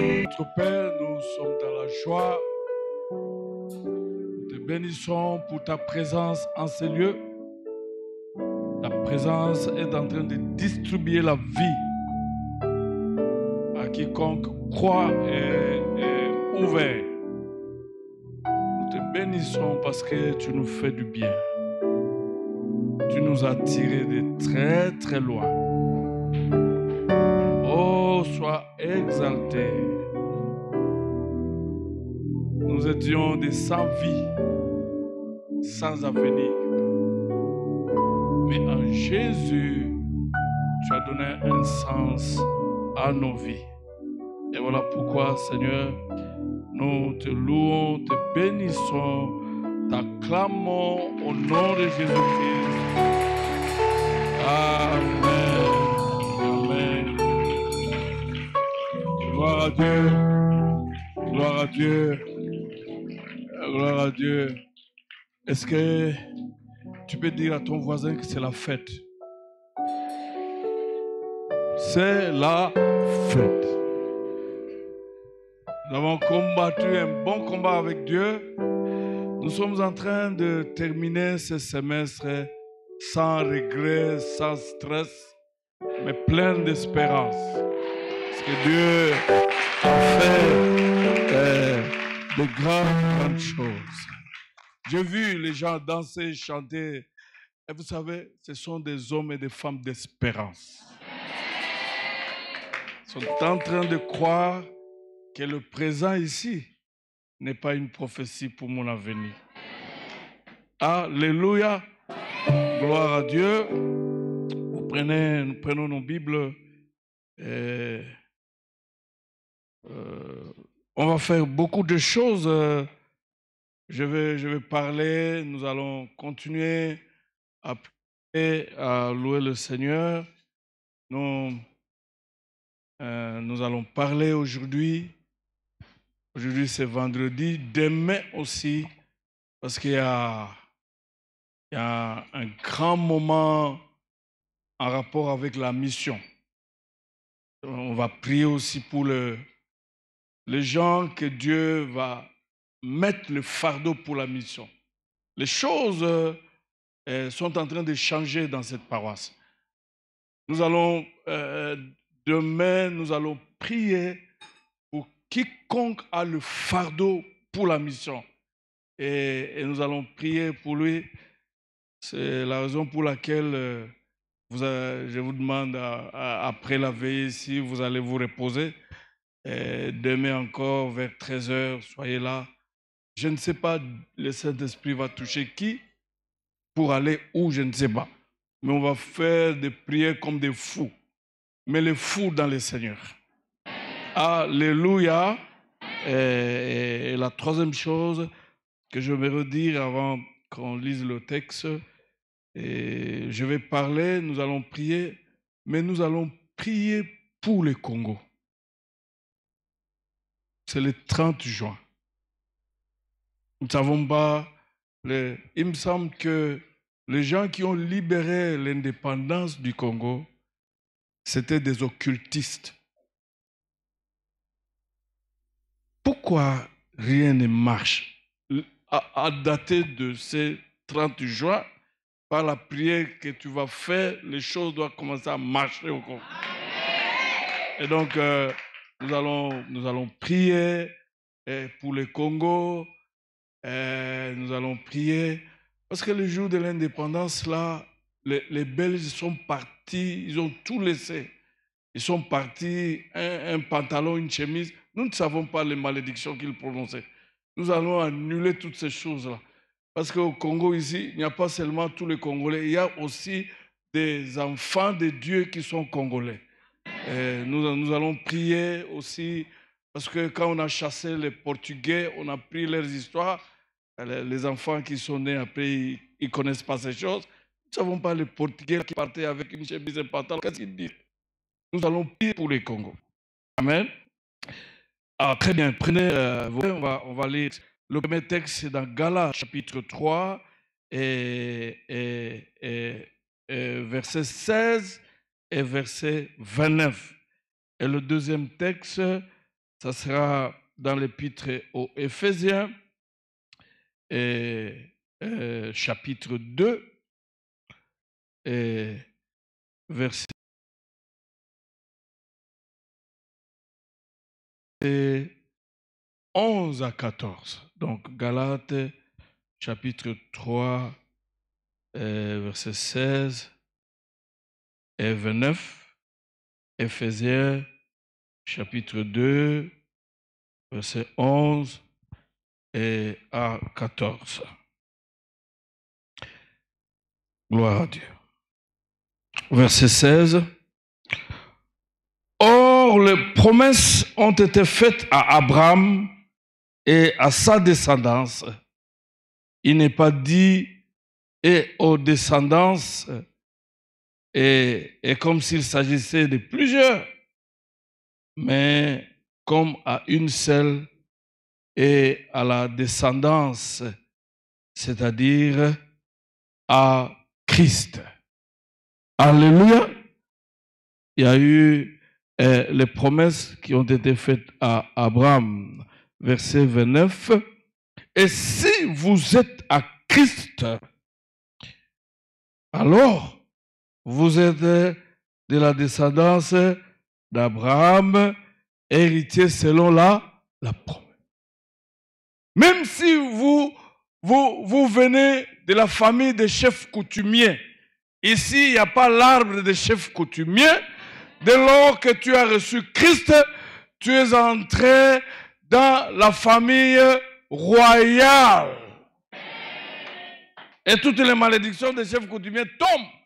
Notre Père, nous sommes dans la joie. Nous te bénissons pour ta présence en ces lieux. Ta présence est en train de distribuer la vie à quiconque croit et est ouvert. Nous te bénissons parce que tu nous fais du bien. Tu nous as tirés de très très loin. Oh, sois exalté. Nous étions des sans vie, sans avenir. Mais en Jésus, tu as donné un sens à nos vies. Et voilà pourquoi, Seigneur, nous te louons, te bénissons, t'acclamons au nom de Jésus-Christ. Amen. Amen. Gloire à Dieu. Gloire à Dieu. Gloire à Dieu. Est-ce que tu peux dire à ton voisin que c'est la fête? C'est la fête. Nous avons combattu un bon combat avec Dieu. Nous sommes en train de terminer ce semestre sans regret, sans stress, mais plein d'espérance. Parce que Dieu a fait euh, de grandes, choses. J'ai vu les gens danser, chanter. Et vous savez, ce sont des hommes et des femmes d'espérance. Ils sont en train de croire que le présent ici n'est pas une prophétie pour mon avenir. Alléluia. Gloire à Dieu. Vous prenez, nous prenons nos Bibles. Et, euh, on va faire beaucoup de choses. euh, Je vais, parler. Nous allons continuer à prier, à louer le Seigneur. Nous, euh, allons parler aujourd'hui. Aujourd'hui, c'est vendredi. Demain aussi, parce qu'il y a un grand moment en rapport avec la mission. On va prier aussi pour le, les gens que Dieu va mettre le fardeau pour la mission. Les choses euh, euh, sont en train de changer dans cette paroisse. Nous allons, euh, demain, nous allons prier pour quiconque a le fardeau pour la mission. Et, nous allons prier pour lui. C'est la raison pour laquelle je vous demande, après la veille, si vous allez vous reposer. Et demain encore, vers 13h, soyez là. Je ne sais pas, le Saint-Esprit va toucher qui pour aller où, je ne sais pas. Mais on va faire des prières comme des fous. Mais les fous dans le Seigneur. Alléluia. Et, et la troisième chose que je vais redire avant qu'on lise le texte, et je vais parler, nous allons prier, mais nous allons prier pour le Congo. C'est le 30 juin. Nous ne savons pas, il me semble que les gens qui ont libéré l'indépendance du Congo, c'était des occultistes. Pourquoi rien ne marche? À, à dater de ce 30 juin, par la prière que tu vas faire, les choses doivent commencer à marcher au Congo. Et donc, euh, nous, allons, nous allons prier euh, pour le Congo. Euh, nous allons prier. Parce que le jour de l'indépendance, là, les, les Belges sont partis, ils ont tout laissé. Ils sont partis, un, un pantalon, une chemise. Nous ne savons pas les malédictions qu'ils prononçaient. Nous allons annuler toutes ces choses-là. Parce qu'au Congo, ici, il n'y a pas seulement tous les Congolais, il y a aussi des enfants de Dieu qui sont Congolais. Nous, allons prier aussi, parce que quand on a chassé les Portugais, on a pris leurs histoires. Les, enfants qui sont nés après, ils ne connaissent pas ces choses. Nous ne savons pas les Portugais qui partaient avec une chemise et pantalon. Qu'est-ce qu'ils disent? Nous allons prier pour les Congo. Amen. Ah, très bien. Prenez, euh, on, va, on va lire. Le premier texte, c'est dans Galates, chapitre 3, et, et, et- et verset 16 et verset 29. Et le deuxième texte, ça sera dans l'épître aux Éphésiens, et, euh, chapitre 2, et verset 11 à 14. Donc Galates, chapitre 3, euh, verset 16 et 29. Éphésiens, chapitre 2, verset 11 et à 14. Gloire à Dieu. Verset 16. Or, les promesses ont été faites à Abraham et à sa descendance. Il n'est pas dit et aux descendances, et, et comme s'il s'agissait de plusieurs, mais comme à une seule et à la descendance, c'est-à-dire à Christ. Alléluia. Il y a eu euh, les promesses qui ont été faites à Abraham, verset 29. Et si vous êtes à Christ, alors vous êtes de la descendance d'Abraham, héritier selon la, la promesse. Même si vous, vous, vous venez de la famille des chefs coutumiers, ici il n'y a pas l'arbre des chefs coutumiers, dès lors que tu as reçu Christ, tu es entré dans la famille royale. Et toutes les malédictions des chefs coutumiers tombent.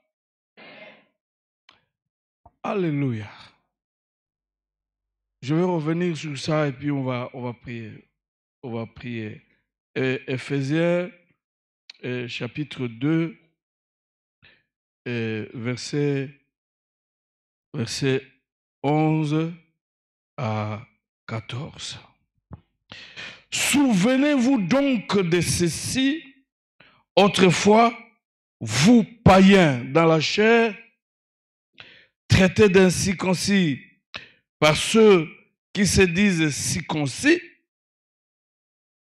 Alléluia. Je vais revenir sur ça et puis on va, on prier. On va prier. Et Éphésiens, et chapitre 2, et verset, verset 11 à 14. Souvenez-vous donc de ceci. Autrefois, vous païens dans la chair, traités d'incirconcis par ceux qui se disent circoncis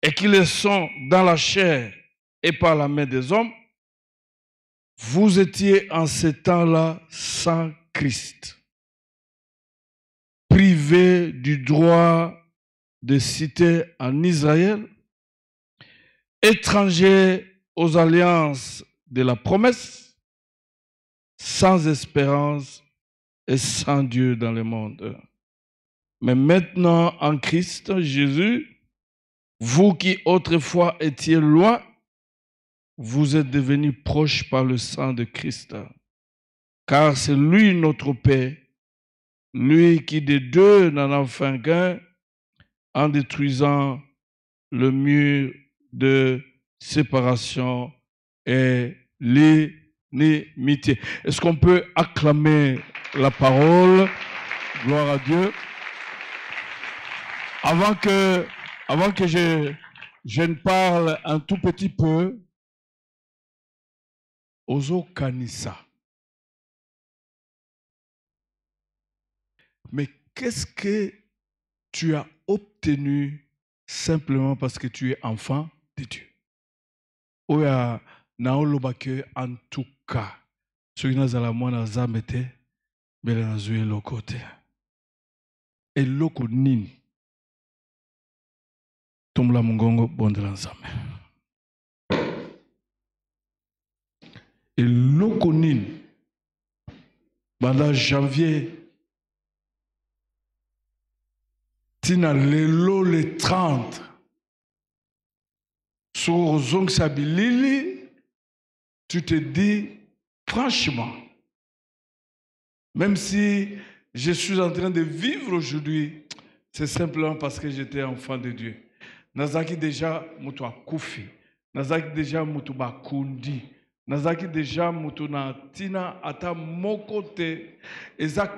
et qui le sont dans la chair et par la main des hommes, vous étiez en ce temps-là sans Christ, privés du droit de citer en Israël, étrangers aux alliances de la promesse, sans espérance et sans Dieu dans le monde. Mais maintenant, en Christ Jésus, vous qui autrefois étiez loin, vous êtes devenus proches par le sang de Christ. Car c'est lui notre paix, lui qui des deux n'en a enfin qu'un, en détruisant le mur de séparation et l'inimitié. Est-ce qu'on peut acclamer la parole Gloire à Dieu. Avant que, je, ne parle un tout petit peu, Ozo Kanissa. Mais qu'est-ce que tu as obtenu simplement parce que tu es enfant de Dieu? Oya naoloba ke en tout cas te mbele nazwi eloko te eloko nini tombola mongongo bondela nzambe eloko nini banda janvier ntina lelo le 30 soki bilili tu te dis franchement même si je suis en train de vivre aujourd'hui c'est simplement parce que j'étais enfant de dieu. Nazalaki déjà moto akufi. Nazalaki déjà moto bakundi. Nazalaki déjà moto na ntina ata moko te. Eza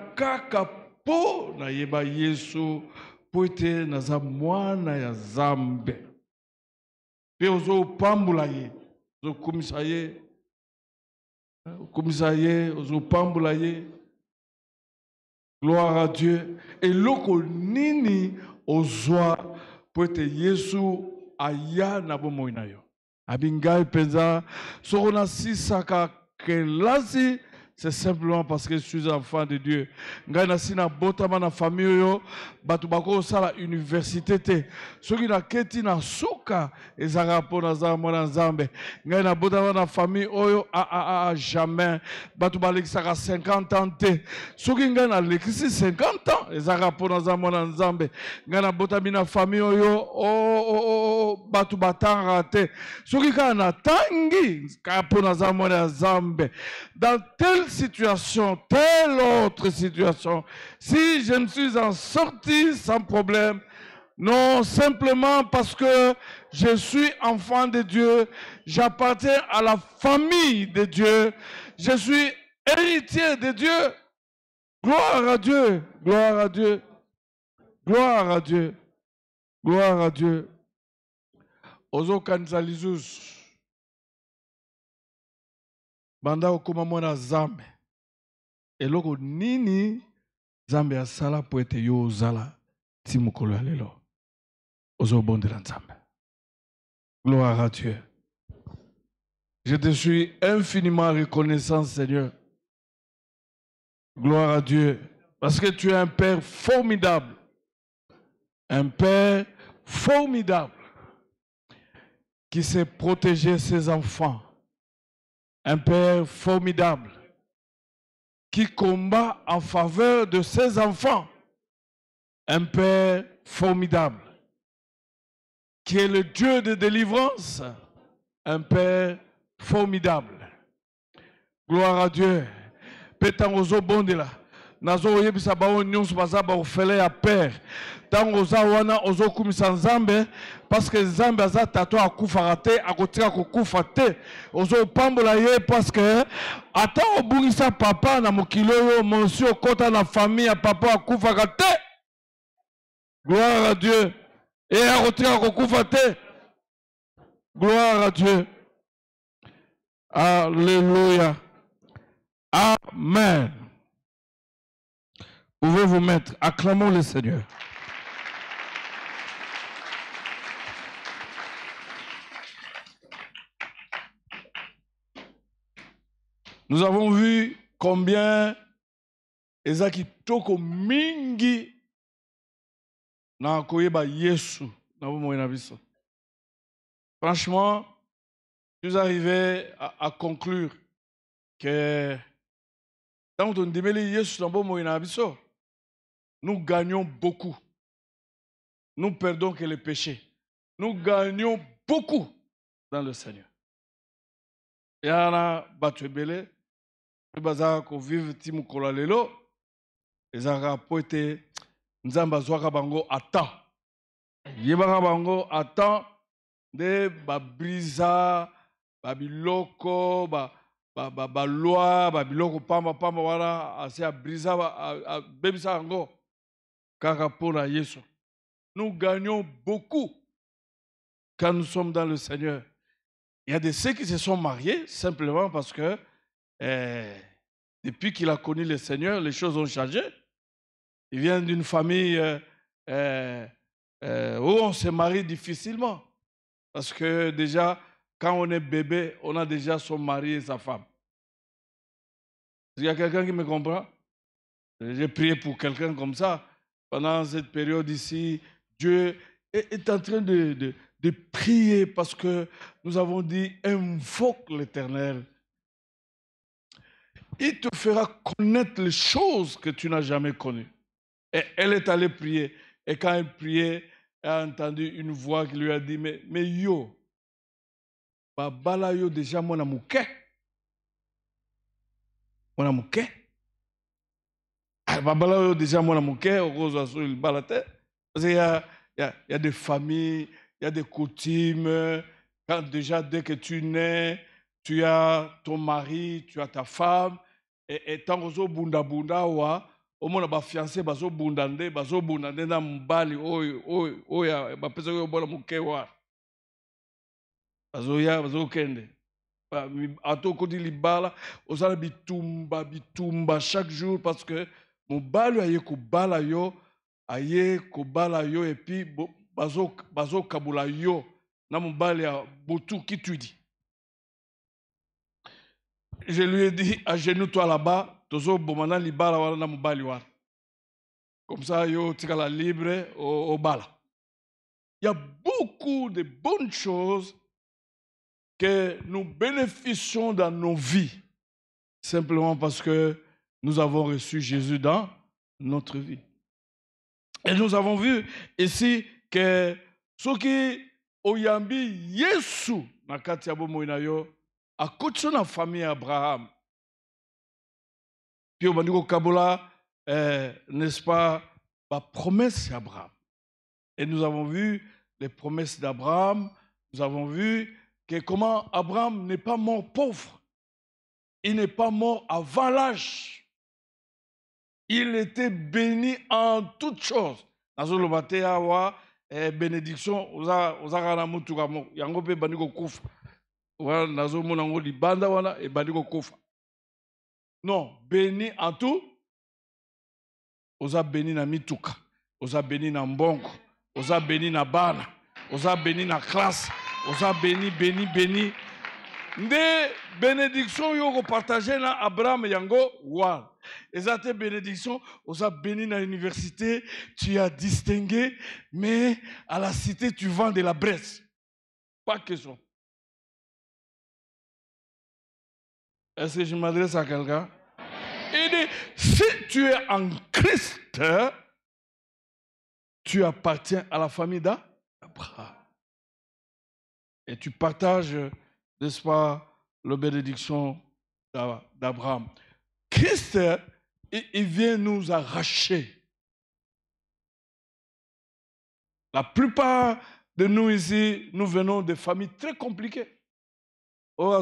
mpo nayeba yesu mpo ete naza mwana ya zambe. Mpe ozopambola ye ozokumisa ye. Okumisa ye ozopambola ye gloire à dieu. Eloko nini ozwa po ete yesu aya na bomoi na yo? Abi ngai mpenza soki nasisaka kelasi c'est simplement parce que je suis enfant de Dieu. Ngai na sina botama na famille oyo bato bakosala université te. Soki naketi na suka ezalaka mpo naza mwana nzambe. Ngai na botama na famille oyo a, a, a, jamais. Bato balekisaka 50 ans te. Soki ngai nalekisi 50 ans ezalaka mpo naza mwana nzambe. Ngai nabotami na famille oyo bato batangaka te. Soki kaka natangi kaka mpo naza mwana nzambe. Dans situation, telle autre situation, si je me suis en sorti sans problème, non simplement parce que je suis enfant de Dieu, j'appartiens à la famille de Dieu, je suis héritier de Dieu. Gloire à Dieu, gloire à Dieu, gloire à Dieu, gloire à Dieu. ozokanisa lisusu banda kokóma mwana zambe. Eloko nini nzambe asala mpo ete yo ozala ti mokolo ya lelo? Ozobondela nzambe. Gloire à dieu. Je te suis infiniment reconnaissant seigneur. Gloire à dieu. Parce que tu es un père formidable. Un père formidable qui sait protéger ses enfants un père formidable qui combat en faveur de ses enfants. Un père formidable qui est le Dieu de délivrance. Un père formidable. Gloire à Dieu. Pétan ozo bondela. nazo pere ntango oza wana ozokumisa nzambe parceke nzambe aza tato akufaka te akotika kokufa te. Ozopambola ye parceke ata obungisa papa na mokili oyo okɔta na famille ya papa akufaka te. Gloire à dieu. E akotika kokufa te. Gloire à dieu. Alléluia. Amen. Pouvez vous mettre. Acclamons le Seigneur. Nous avons vu combien eza kitoko mingi na Yesu na bomoi na. Franchement, je suis arrivé à, à conclure que ntango tondimeli Yesu na na nous gagnons beaucoup. Nous perdons que le péché. Nous gagnons beaucoup dans le Seigneur. yana bato ebele bazalaka kovivre ti mokolo ya lelo ezalaka po ete nzambe azwaka bango atan yebaka bango atan nde babrisa babiloko balwa babiloko pambapamba wana asi abrisa abebisa yango kaka pour Yesu. Nous gagnons beaucoup quand nous sommes dans le Seigneur. Il y a de ceux qui se sont mariés simplement parce que eh, depuis qu'il a connu le Seigneur, les choses ont changé. Il vient d'une famille euh, euh, euh, où on se marie difficilement. Parce que déjà, quand on est bébé, on a déjà son mari et sa femme. Il y a quelqu'un qui me comprend? J'ai prié pour quelqu'un comme ça pendant cette période ici, Dieu est, en train de, de, de, prier parce que nous avons dit invoque l'Éternel. Il te fera connaître les choses que tu n'as jamais connues. Et elle est allée prier. Et quand elle priait, elle a entendu une voix qui lui a dit Mais, mais yo, babala yo déjà mon amouké. Mon amouké babala oyo déjà mwana moke okozwa so libala te parce qu'il y a, y, a, y a des familles il y a des coutumes quand déjà dès que tu nais tu as ton mari tu as ta femme ntango ozobundabunda awa omona bafiance bazobunda nde bazobunda nde na mobali oyo bapesaki oyo mwana moke wana bazoya bazokende. Ata okoti libala ozala bitumba bitumba chaque jour parce que mobali aye kobala yo aye kobala yo bazo- bazokabula yo na mobali ya butu kitudi je lui ai dit agenouille-toi là-bas tozoboma na libala wana na mobali comme ça yo tikala libre o- obala il y a beaucoup de bonnes choses que nous bénéficions dans nos vies simplement parce que nous avons reçu Jésus dans notre vie. Et nous avons vu ici que soki oyambi Yesu na kati ya bomoi na famille ya Abraham. Puis obandi kokabola eh, n'est-ce pas la promesse d'Abraham. Et nous avons vu les promesses d'Abraham, nous avons vu que comment Abraham n'est pas mort pauvre. Il n'est pas mort avant l'âge. Il était béni en toutes choses. awa eh, bénédiction na yango mpe ebandi kokufa wana nazomona yango libanda wana ebandi kokufa. Non béni en tout oza béni na mituka oza béni na mbongo oza na bana oza béni na classe oza béni béni béni. Nde bénédiction oyo okopartage na abraham yango wana eza te bénédiction oza béni na université tu as distingué mais à la cité tu vends de la bresse pas question est-ce que je m'adresse à quelqu'un? Il dit si tu es en Christ tu appartiens à la famille d'Abraham et tu partages n'est-ce pas, la bénédiction d'A- d'Abraham. Christ, il vient nous arracher. La plupart de nous ici, nous venons de familles très compliquées. Oh,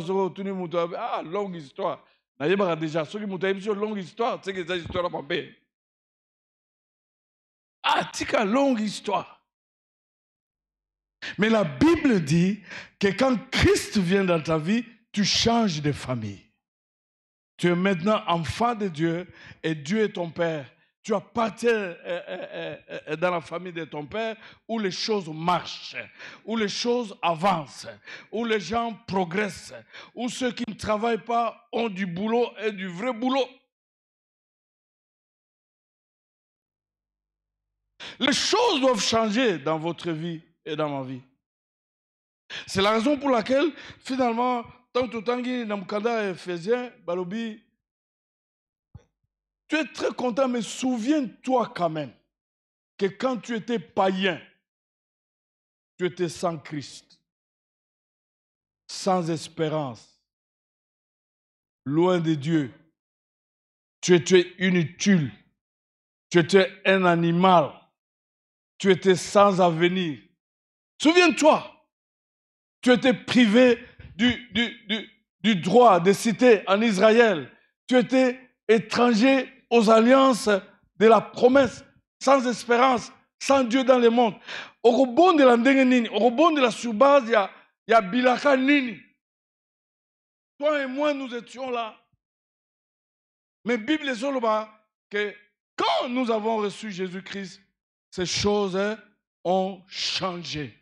Ah, longue histoire. nayebaka déjà soki longue histoire seke eza histoire ah tika longue histoire mais la Bible dit que quand Christ vient dans ta vie, tu changes de famille. Tu es maintenant enfant de Dieu et Dieu est ton Père. Tu appartiens euh, euh, euh, dans la famille de ton Père où les choses marchent, où les choses avancent, où les gens progressent, où ceux qui ne travaillent pas ont du boulot et du vrai boulot. Les choses doivent changer dans votre vie et dans ma vie. C'est la raison pour laquelle, finalement, tant que tangi na mukanda ephésien, balobi, tu es très content, mais souviens-toi quand même que quand tu étais païen, tu étais sans Christ, sans espérance, loin de Dieu. Tu étais inutile, tu étais un animal, tu étais sans avenir. Souviens-toi, tu étais privé du, du, du, du droit de citer en Israël. Tu étais étranger aux alliances de la promesse, sans espérance, sans Dieu dans le monde. okobondela ndenge nini okobondela sur base ya, ya bilaka nini? Toi et moi nous étions là mais bible ezoloba que quand nous avons reçu jésus-christ ces choses ont changé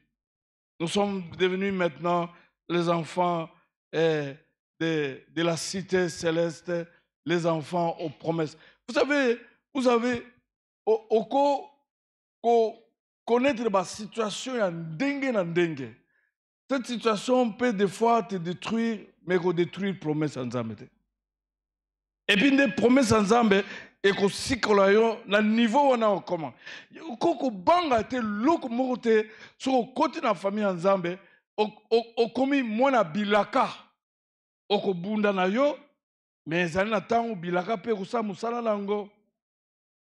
nous sommes devenus maintenant les enfants eh, de, de la cité céleste, les enfants aux promesses. Vous savez, vous avez, au, au co, co- connaître la situation ya ndenge na ndenge. Cette situation peut des fois te détruire, mais qu'on détruire promesse en Zambé. Et puis des promesses en Zambé, et qu'on yo na niveau wana okoma. Koko banga te loko moko te so okoti na famille ok- ok- okomi mwana bilaka okobunda na yo me ezali na ntango bilaka mpe kosala mosala na yango.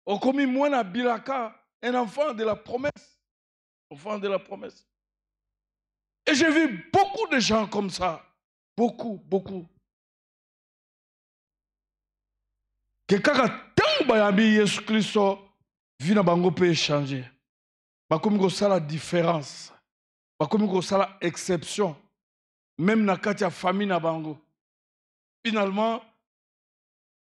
Okomi mwana bilaka un enfant de la promesse. Enfant de la promesse. Et j'ai vu beaucoup de gens comme ça. Beaucoup beaucoup. Ke kaka ntango bayambi yesu kristo vi na bango mpe echange bakomi kosala différence. Bakomi kosala exception. Même na kati ya famille na bango. Finalement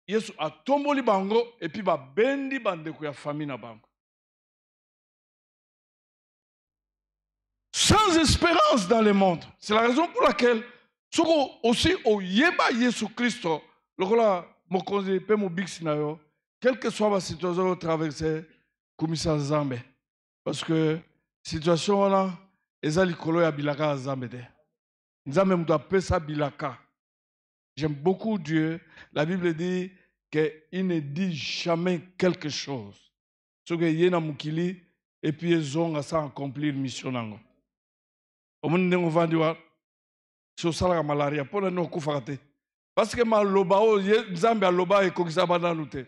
yesu atomboli bango epi babendi bandeko ya fami na bango. Sans espérance dans le monde. C'est la raison pour laquelle soki osi oyeba yesu kristo lokola mokonzi mpe mobikisi na yo quelque soit basituation oyo traverse kumisa nzambe parce que situation wana eza likolo ya bilaka ya nzambe te. Nzambe moto apesa bilaka. J'aime beaucoup Dieu. La Bible dit qu'il ne dit jamais quelque chose. Ce que yena mukili et puis ezonga sa accomplir mission nango. omoni ndenge ovandi wana malaria mpo na nini okufaka te? Parce que maloba oyo nzambe aloba ekokisa bananu te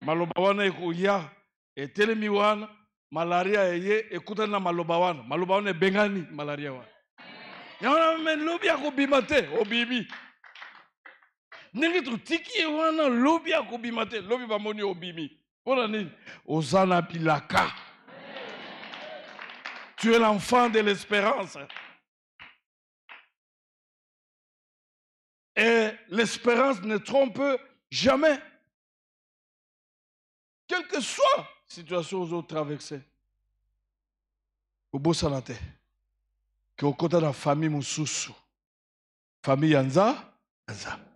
maloba wana ekoya etelemi wana malaria eye ekutani na maloba wana maloba wana ebengani malaria wana yango na me lobi akobima te obimi ndenge totiki ye wana lobi te obimi mpo na nini na Tu es l'enfant de l'espérance. Et l'espérance ne trompe jamais. Quelle que soit la situation aux autres traversées. Au beau salate. Que au côté de la famille Moussousou. Famille Yanza. Yanza.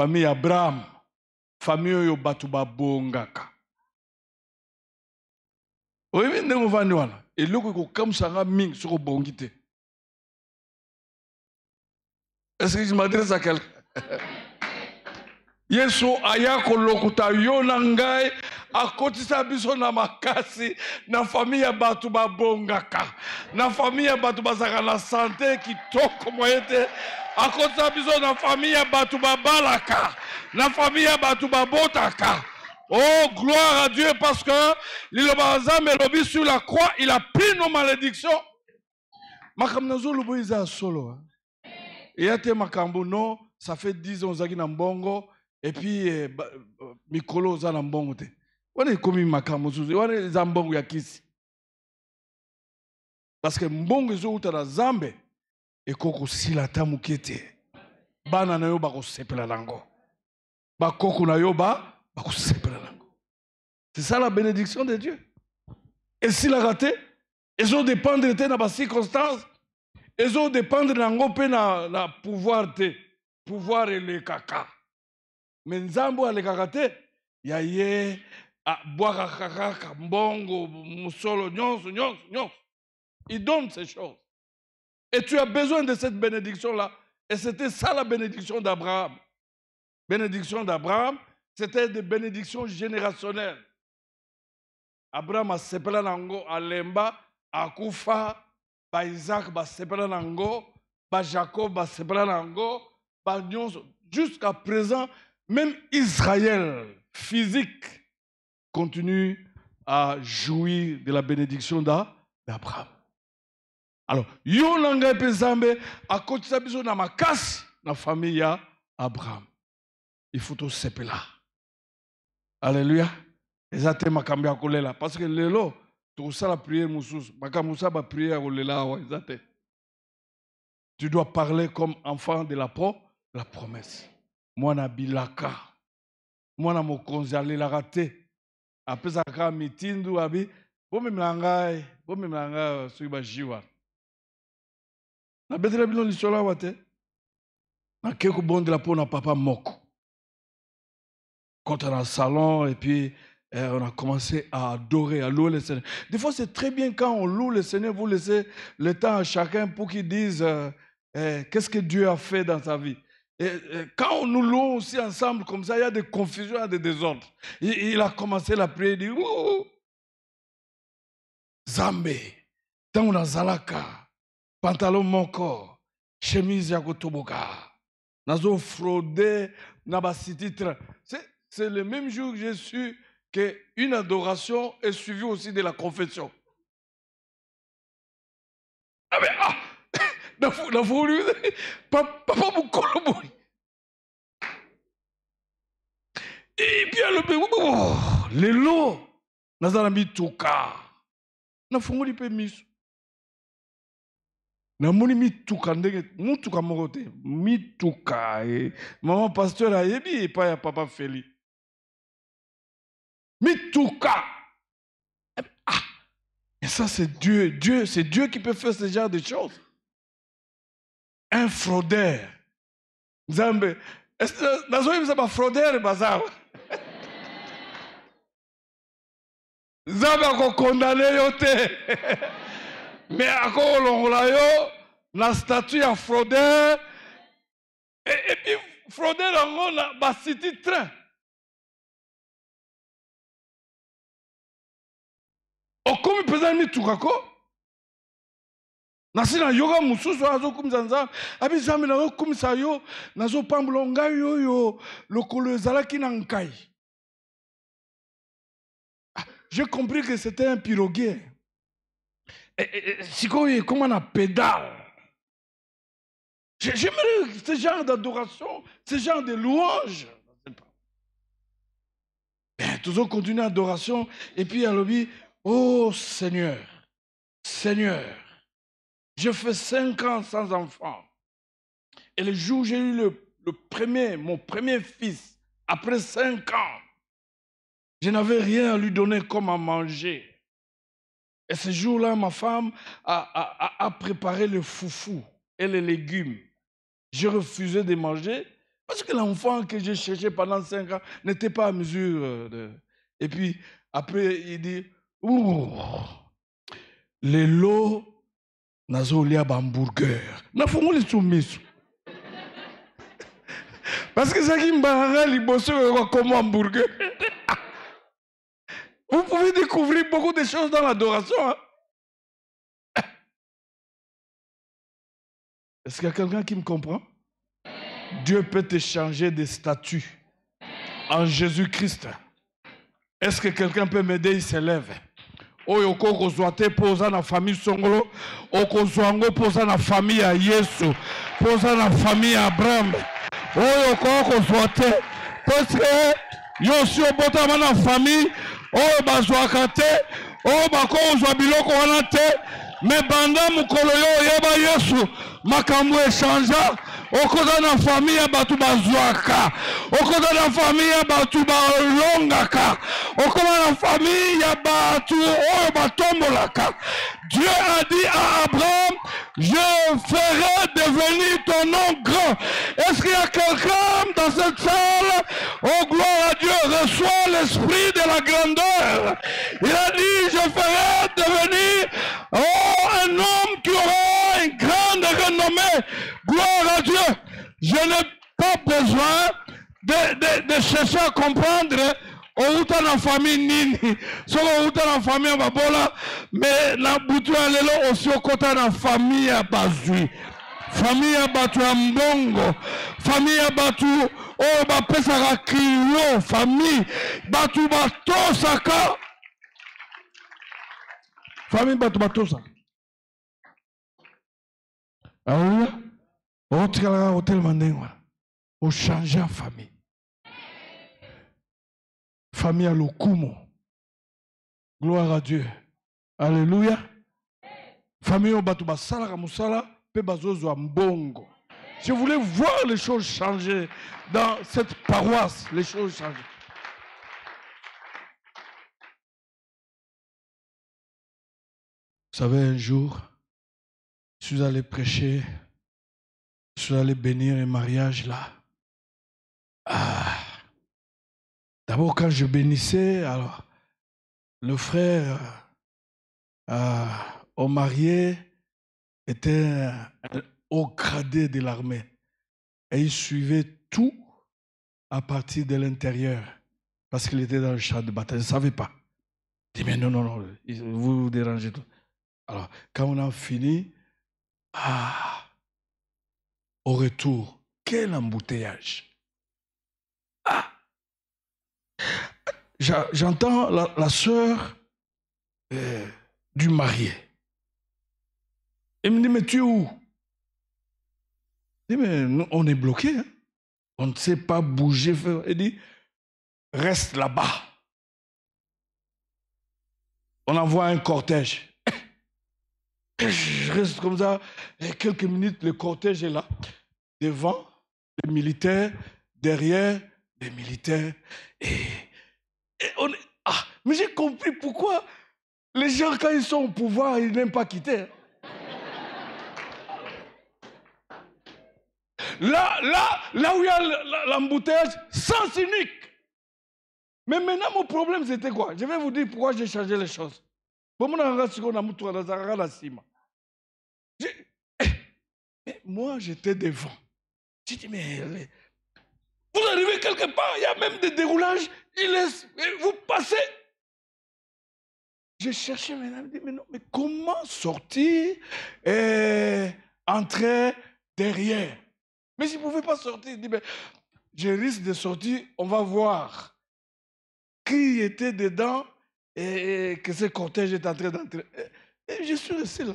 Famille Abraham. Famille Oyo Batuba Bongaka. oyebi ndenge ovandi wana eloko ekokamwisanga mingi soki obongi te est-ce que je m'adresse à quelqu'un yesu aya kolokuta yo na ngai akotisa biso na makasi na famille ya bato babongaka na famille ya bato bazalaka na sante kitoko moye te akotisa biso na famille ya bato babalaka na famille ya bato babotaka Oh, gloire à Dieu parce que l'Ilobazam sur la croix, il a pris nos malédictions. Makamnazo lobo iza solo. Et a te makambo non, ça fait 10 ans zaki na mbongo et puis eh, mikolo za na mbongo te. Wana komi makambo zuzu, wana za mbongo ya kisi. Parce que mbongo ezo uta na zambe ekokosila ata moke te. Bana na yo bakosepela nango. Bakoko na yo ba bakosepela nango. C'est ça la bénédiction de dieu. Esilaka te ezodépendre te na bacirconstance ezodépendre nango mpe na, na pouvoir te pouvoir elekaka. Me nzambe oyo alekaka te ya ye abwakaka kaka mbongo mosolo nyonso nyonso nyonso. Il donne ces choses. Et tu as besoin de cette bénédiction là. Et c'était ça la bénédiction d'Abraham. Bénédiction d'Abraham, c'était des bénédictions générationnelles. Abraham asepela nango alemba akufa ba Isaac basepela nango ba Jacob basepela nango jusqu'à présent même Israël physique continue à jouir de la bénédiction d'Abraham. Alors, yo na ngai mpe akotisa biso na makasi na famille ya abraham. Il faut tosepela Alléluia. eza te makambo ya kolela. Parce que lelo tokosala priere mosusu. Makambo mosusu ya prière ya kolela awa eza tu dois parler comme enfant de la, pro, la promesse. Mwana bilaka. Mwana mokonzi alelaka te. Apesaka mitindu abi. Bomemela ngai bomemela ngai soki baji wana nabetela bino lisolo awa te nake kobondela mpo na papa moko kota na salon et puis et on a commencé à adorer, à louer le Seigneur. Des fois, c'est très bien quand on loue le Seigneur, vous laissez le temps à chacun pour qu'il dise euh, eh, qu'est-ce que Dieu a fait dans sa vie. Et, quand on nous loue aussi ensemble comme ça, il y a des confusions, il y a des désordres. Il, a commencé la prière, il dit Ouh, Zambé, tango nazalaka, pantalon moko, chemise ya kotoboka, nazo frauder na basititre. C'est le même jour que j'ai su qu'une adoration est suivie aussi de la confession. Ah mais ah! Nafouli papa mokolo boye epi alobi lelo naza na mituka. Nafungoli mpe namoni mituka ndenge mutuka moko te mituka e mama pasteur ayebi epai ya papa feli mituka ah ça, c'est Dieu. Dieu, c'est Dieu qui peut faire ce genre de choses. Un fraudeur. Nzambe. Nazoyebisa bafraudeur baza nzambe akokondane yo te me akolongola yo na statut ya fraudeur et puis fraudeur yango na basiti train. Okomi mpenza mituka ko nasi nayoka mosusu oyo azokumisa nzambe abi nzambe nazokumisa yo nazopambola ngai oyo lokolo ezalaki na nkai. Ah, j'ai compris que c'était un piroguier sikoyo ekoma na pédale? J'ai- j'aimerais ce genre d'adoration ce genre de louange. Ben, tozokontinue adoration et puis alobi oh seigneur seigneur je fais cinq ans sans enfant. Et le jour où j'ai eu le premier, mon premier fils, après cinq ans, je n'avais rien à lui donner comme à manger. Et ce jour-là, ma femme a, préparé le foufou et les légumes. J'ai refusé de manger parce que l'enfant que j'ai cherché pendant cinq ans n'était pas à mesure euh, de... Et puis, après, il dit, ouh, les lots nazolia bahamburger nafungoli su miso parce que ezalaki mbalanga liboso ekokoma hamburger vous pouvez découvrir beaucoup de choses dans l'adoration hein? est-ce qu'il y a quelqu'un qui me comprend? Dieu peut te changer de statut en Jésus-Christ. Est-ce que quelqu'un peut m'aider? Il s'élève oyo okoki kozwa te mpo na famille songolo. Okozwa yango mpo oza na famille ya yesu. Mpo oza na famille ya abraham. Oyo okoki kozwa te parceke yo osi obotama na famille oyo bazwaka te oyo bakoki kozwa biloko wana te. Me banda mokolo yo oyeba yesu makambo eshanja famille dieu a dit à abraham je ferai devenir ton nom grand est-ce qu'il y a quelqu'un dans cette salle? Oh gloire à dieu reçoit l'esprit de la grandeur. Il a dit je ferai devenir oh, un homme gloire à Dieu. Je n'ai pas besoin de, de, de chercher à comprendre outa na famille nini soki outa na famille ya babola me na butu ya lelo osi okota na famille ya bazwi famille ya bato ya mbongo. Famille ya bato oyo bapesaka kilo famille. Bato batosaka famille bato batosaka aleluya otikalaka kotelema ndenge wana ochange ya famille. Famille ya lokumu gloire à dieu. Alléluia. Famille oyo bato basalaka mosala mpe bazozwa mbongo. Je voulais voir les choses changer dans cette paroisse les choses changer vous savez un jour je suis allé prêcher je suis allé bénir un mariage là ah. D'abord, quand je bénissais, alors, le frère euh, au marié était un, haut gradé de l'armée. Et il suivait tout à partir de l'intérieur. Parce qu'il était dans le champ de bataille. Je ne savais pas. Il dit, mais non, non, non, vous vous dérangez tout. Alors, quand on a fini, ah, retour, quel embouteillage. Ah, j'entends la, la sœur euh, du marié. Elle me dit, mais tu es où? Dis, mais on est bloqué. hein. On ne sait pas bouger. Elle dit, reste là-bas. On envoie un cortège. Je reste comme ça. Et quelques minutes, le cortège est là. Devant, les militaires. Derrière, les militaires. Et on Ah, mais j'ai compris pourquoi Les gens, quand ils sont au pouvoir, ils n'aiment pas quitter. Là, là, là où il y a l'embouteillage, sens unique. Mais maintenant, mon problème, c'était quoi? Je vais vous dire pourquoi j'ai changé les choses. Moi, j'étais devant. J'ai dit, mais vous arrivez quelque part, il y a même des déroulages, il laisse, vous passez. J'ai cherché maintenant, je mais non, mais comment sortir et entrer derrière? Mais je ne pouvais pas sortir. Je dis, mais je risque de sortir, on va voir qui était dedans et que ce cortège est en train d'entrer. Et je suis resté là.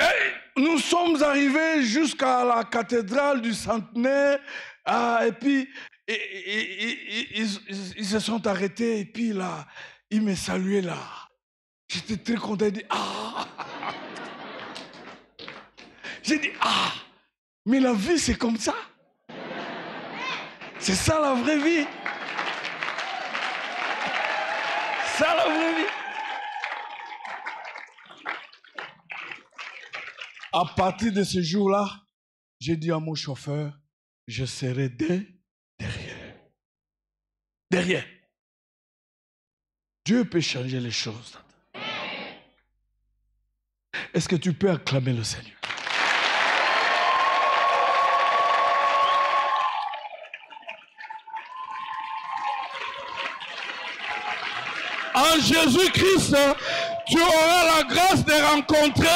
Et nous sommes arrivés jusqu'à la cathédrale du centenaire. Ah, et puis, ils, se sont arrêtés. Et puis là, ils me saluaient là. J'étais très content. J'ai dit, ah J'ai dit, ah Mais la vie, c'est comme ça. C'est ça la vraie vie. Ça la vraie vie. À partir de ce jour-là, j'ai dit à mon chauffeur, je serai derrière. Derrière. Dieu peut changer les choses. Est-ce que tu peux acclamer le Seigneur? En Jésus-Christ, tu auras la grâce de rencontrer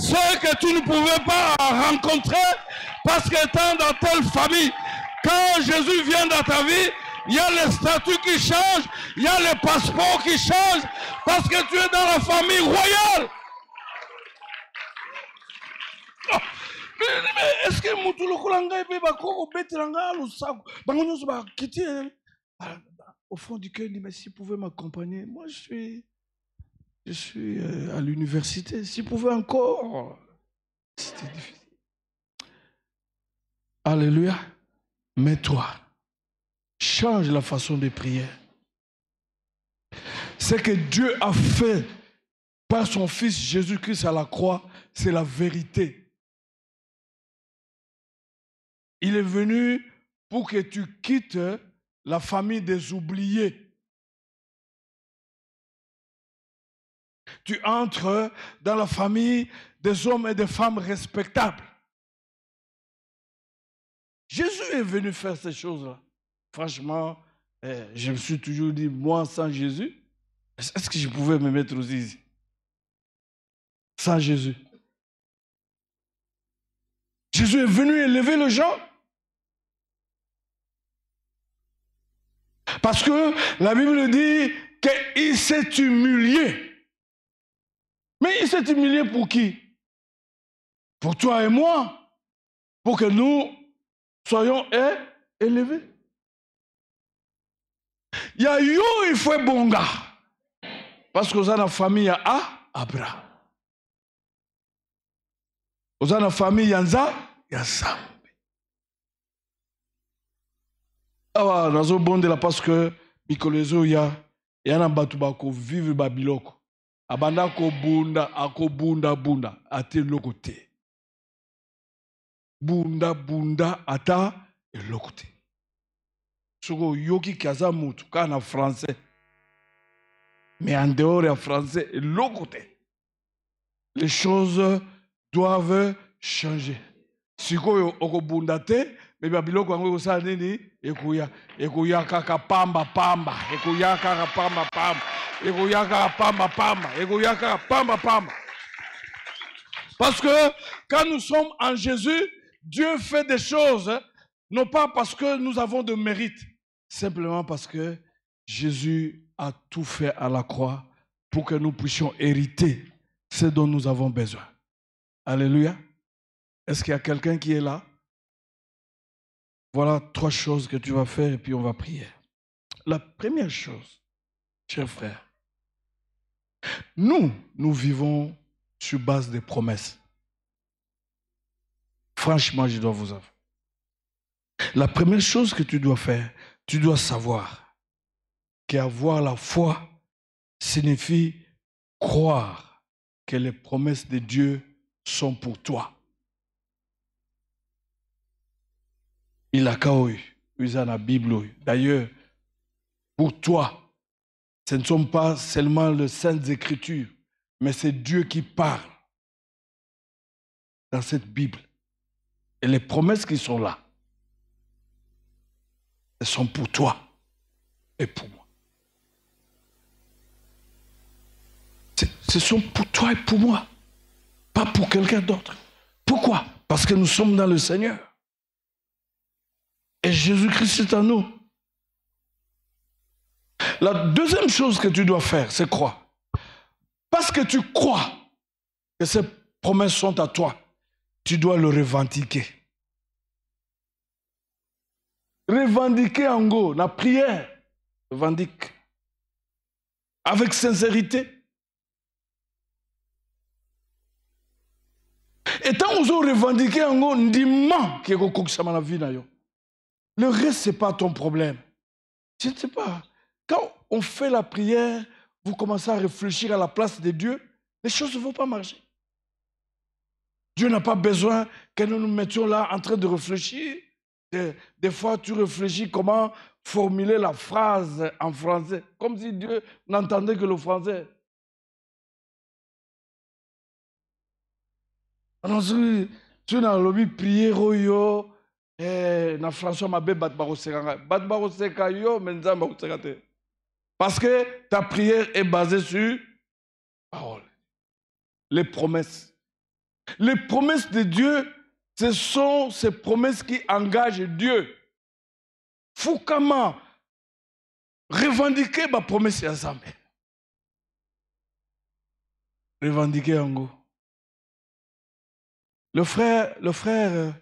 ce que tu ne pouvais pas rencontrer parce que étant dans telle famille, quand Jésus vient dans ta vie, il y a les statuts qui changent, il y a les passeports qui changent parce que tu es dans la famille royale. Oh, est-ce que losaku bango nyonso bakiti au fond du cœur dit mais s'il pouvait m'accompagner moi je suis je suis euh, à l'université. S'il pouvait encore, c'était difficile. Alléluia. Mets-toi. Change la façon de prier. Ce que Dieu a fait par son Fils Jésus-Christ à la croix, c'est la vérité. Il est venu pour que tu quittes la famille des oubliés. Tu entres dans la famille des hommes et des femmes respectables. Jésus est venu faire ces choses-là. Franchement, eh, je me suis toujours dit, moi, sans Jésus, est-ce que je pouvais me mettre aux ici Sans Jésus. Jésus est venu élever les gens. Parce que la Bible dit qu'il s'est humilié. Mais il s'est humilié pour qui? Pour toi et moi. Pour que nous soyons élevés. Il y a yo, il faut bonga. Parce que avez la famille à Abra. Vous avez la famille Yanza, Yanza. awa nazobondela parce que mikolo ezoya ya na bato bakovivre babiloko abanda kobunda akobundabunda ata eloko te. Bundabunda ata eloko te. Soki oyoki ki aza motu kaka na français. Mais en dehors ya français eloko te. Les choses doivent changer. Sikoyo okobunda te me babiloko yango ekosala nini? Ekoya ekoya kaka pamba pamba ekoya kaka pamba pamba parce que quand nous sommes en Jésus, Dieu fait des choses, non pas parce que nous avons de mérite, simplement parce que Jésus a tout fait à la croix pour que nous puissions hériter ce dont nous avons besoin. Alléluia. Est-ce qu'il y a quelqu'un qui est là? Voilà trois choses que tu vas faire et puis on va prier. La première chose, cher frère, nous, nous vivons sur base des promesses. Franchement, je dois vous avouer. La première chose que tu dois faire, tu dois savoir qu'avoir la foi signifie croire que les promesses de Dieu sont pour toi. Il a la Bible. D'ailleurs, pour toi, ce ne sont pas seulement les saintes écritures, mais c'est Dieu qui parle dans cette Bible. Et les promesses qui sont là, elles sont pour toi et pour moi. Ce sont pour toi et pour moi, pas pour quelqu'un d'autre. Pourquoi? Parce que nous sommes dans le Seigneur. Et Jésus-Christ est en nous. La deuxième chose que tu dois faire, c'est croire. Parce que tu crois que ces promesses sont à toi, tu dois le revendiquer. Revendiquer en gros, la prière, revendique. Avec sincérité. Et tant que vous revendiquez en gros, ndimman qui est la vie. Le reste, ce n'est pas ton problème. Je ne sais pas. Quand on fait la prière, vous commencez à réfléchir à la place de Dieu, les choses ne vont pas marcher. Dieu n'a pas besoin que nous nous mettions là en train de réfléchir. Des, fois, tu réfléchis comment formuler la phrase en français, comme si Dieu n'entendait que le français. Alors, tu as lobby prier, eh, na François Mabé, bat bat yo, Parce que ta prière est basée sur parole, les promesses. Les promesses de Dieu, ce sont ces promesses qui engagent Dieu. Foucault, revendiquer ma promesse à Zambé. En gros. Le frère, le frère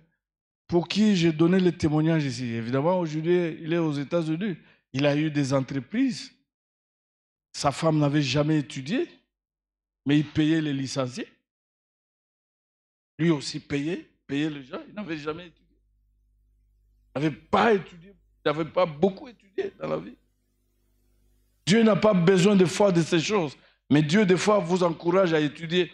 pour qui j'ai donné le témoignage ici, évidemment, aujourd'hui, il est aux États-Unis. Il a eu des entreprises. Sa femme n'avait jamais étudié, mais il payait les licenciés. Lui aussi payait, payait les gens. Il n'avait jamais étudié. Il n'avait pas étudié. Il n'avait pas beaucoup étudié dans la vie. Dieu n'a pas besoin de foi de ces choses. Mais Dieu, des fois, vous encourage à étudier.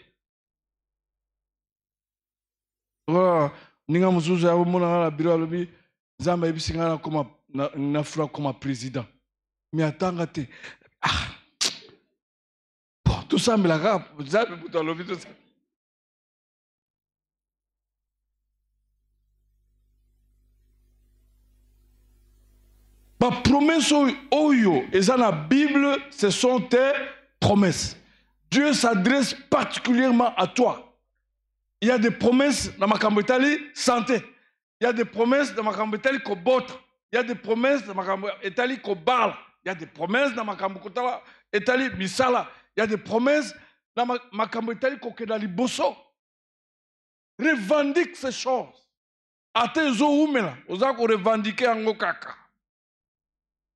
Kaka nzambe moto alobi tosambela promesse oyo bible ce sont tes promesses. Dieu s'adresse particulièrement à toi. Il y a des promesses dans makambo etali santé. Il y a des promesses dans makambo etali kobota il y a des promesses dans makambo etali kobala il y a des promesses dans makambo kotala etali misala il y a des promesses dans makambo etali kokenda liboso revendique ces choses. Ate ezowumela oza korevendique yango kaka.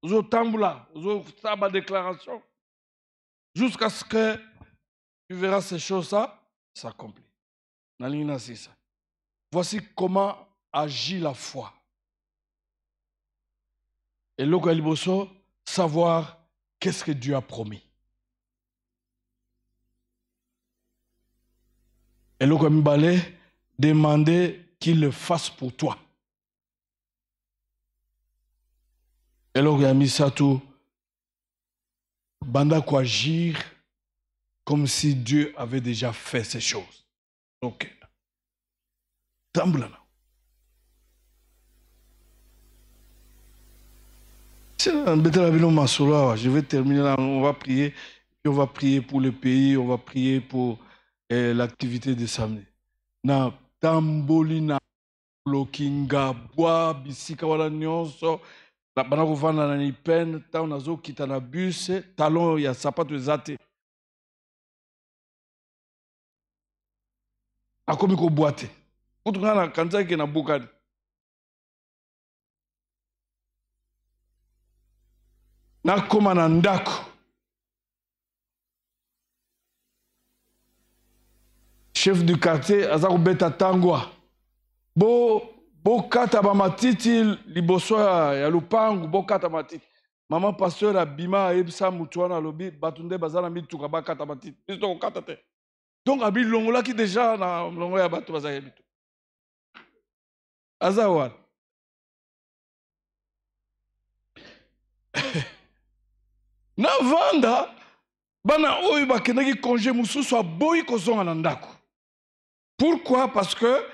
Ozotambula ozosaba déclaration. Jusqu'à ce que tu verras ces choses-là s'accomplir voici comment agit la foi. Eloko ya liboso savoir qu'est-ce que dieu a promis eloko ya mibale demander qu'il le fasse pour toi eloko ya misato banda agir comme si Dieu avait déjà fait ces choses. Ok. Tamblana. Je vais terminer là. On va prier. on va prier pour le pays. On va prier pour eh, l'activité de samedi. Na tambolina lokinga bois bisika wala nyonso bana kovanda na nipene ntango na bus talon ya sapato eza te. Akomi kobwa te. Kutu ngai nakanzaki na bukani. Nakóma na ndako chef du quartier aza kobeta tangwa. Bo bokata bamatiti liboso ya lupangu bokata matiti. Mama pasteur abima ayebisa mutu wana alobi bato nde baza na mituka bakata matiti. Biso tokokata te. Donc abilongolaki deja na molongo ya bato baza yebi te. Aza wana? Navanda bana oyo bakendaki congé mosusu aboyi kozonga na ndako pourquoi? Parce que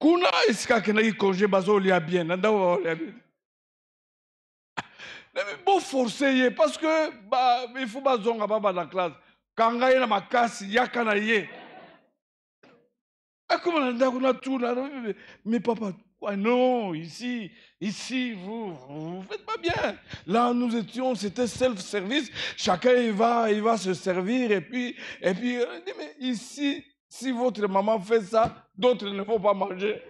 kuna esika akendaki congé bazolia bien na ndako baolia bien boforce ye parce que ba, faut bazonga baba na classe kanga ye na makasi yaka na ye akoma na ndako natuna mais papa Ouais, non, ici, ici, vous, vous faites pas bien. Là, nous étions, c'était self-service. Chacun, il va, il va se servir. Et puis, et puis, mais ici, si votre maman fait ça, d'autres ne vont pas manger.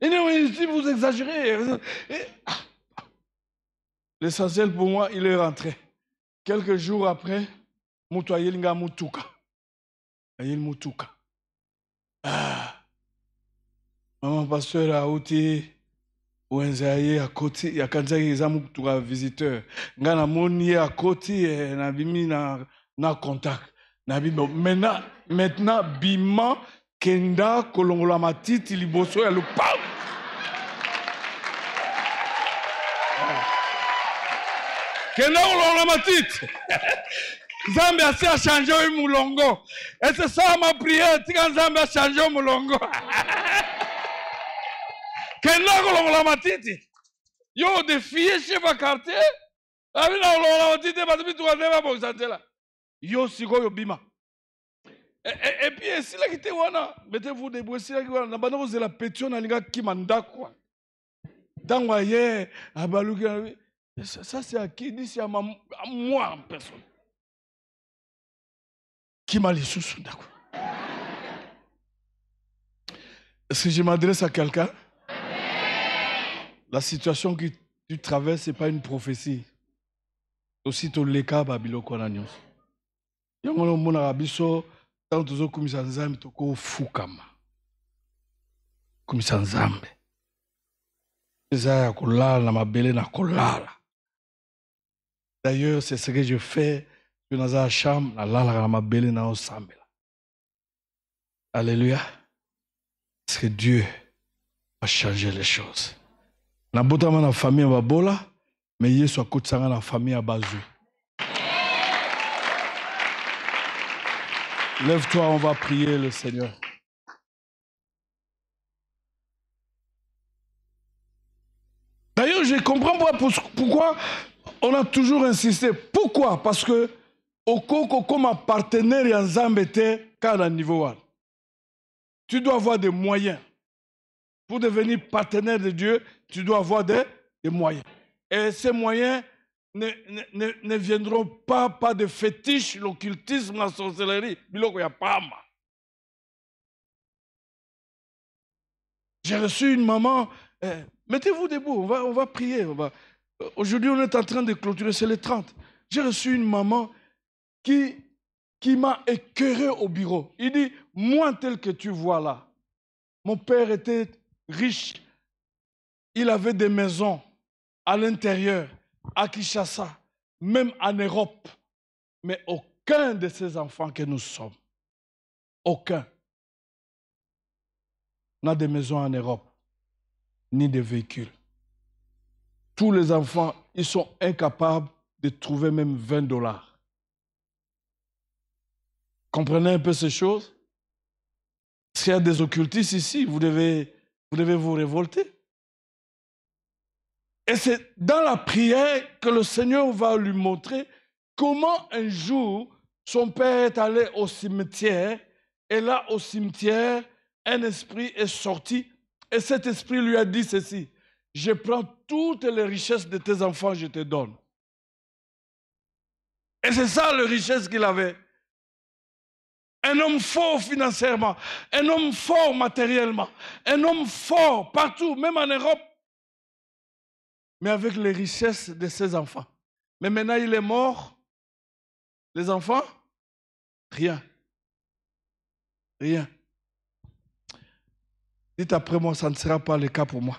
Et ici, vous exagérez. Ah. L'essentiel pour moi, il est rentré. Quelques jours après, Mutuayelinga Mutuka. Ayel Mutuka. Ah. mama pasteur auti wenze ya ye akoti akanzaki eza motuka ya visiteur ye akoti eh, na, na contact maintenant, maintenant bima kenda kolongola matiti liboso ya lopango kenda kolongola matiti. Nzambe asi achange oyo molongo ese sala ma priere tika nzambe achange oyo molongo kenda kolongola matiti. Yo defie chef ya quartier abi na kolongola matiti bato mituka nde babongisa yo sikoyo bima. Epui esilaki te wana mettez-vous debout. Esilaki wana na banda kozela ntango aye abaluki ça c'est c'est ma, à moi en personne. Kima je m'adresse à quelqu'un? La situation que tu traverses, ce n'est pas une prophétie. Aussitôt le cas, babiloko na nyonso. Yango na mona biso tant tozokumisa nzambe tokofukama. Kumisa nzambe. Eza ya kolala na mabele na kolala. D'ailleurs, c'est ce que je fais. Suis dans la chambre, na lala na mabele na osambela. Alléluia. Parce que Dieu a changé les choses. nabotama na famille ya babola me yesu akotisanga na famille ya bazwi lève-toi on va prier le seigneur. D'ailleurs je comprends pourquoi on a toujours insisté. Pourquoi? Parce que okoko comme partenaire nzambe te kaka na niveau wana tu dois avoir des moyens. Pour devenir partenaire de Dieu, tu dois avoir des moyens. Et ces moyens ne, ne, ne, viendront pas par de fétiches, l'occultisme, la sorcellerie. J'ai reçu une maman. Eh, Mettez-vous debout, on va, on va prier. Va... Aujourd'hui, on est en train de clôturer, c'est le 30. J'ai reçu une maman qui, qui m'a écœuré au bureau. Il dit, moi tel que tu vois là, mon père était riche. Il avait des maisons à l'intérieur, à même en Europe. Mais aucun de ces enfants que nous sommes, aucun, n'a de maisons en Europe, ni de véhicules. Tous les enfants, ils sont incapables de trouver même 20 dollars. Comprenez un peu ces choses? S'il y a des occultistes ici, vous vous devez vous révolter. Et c'est dans la prière que le Seigneur va lui montrer comment un jour son père est allé au cimetière et là au cimetière, un esprit est sorti et cet esprit lui a dit ceci, je prends toutes les richesses de tes enfants, je te donne. Et c'est ça la richesse qu'il avait. Un homme fort financièrement, un homme fort matériellement, un homme fort partout, même en Europe, mais avec les richesses de ses enfants. Mais maintenant, il est mort. Les enfants Rien. Rien. Dites après moi, ça ne sera pas le cas pour moi.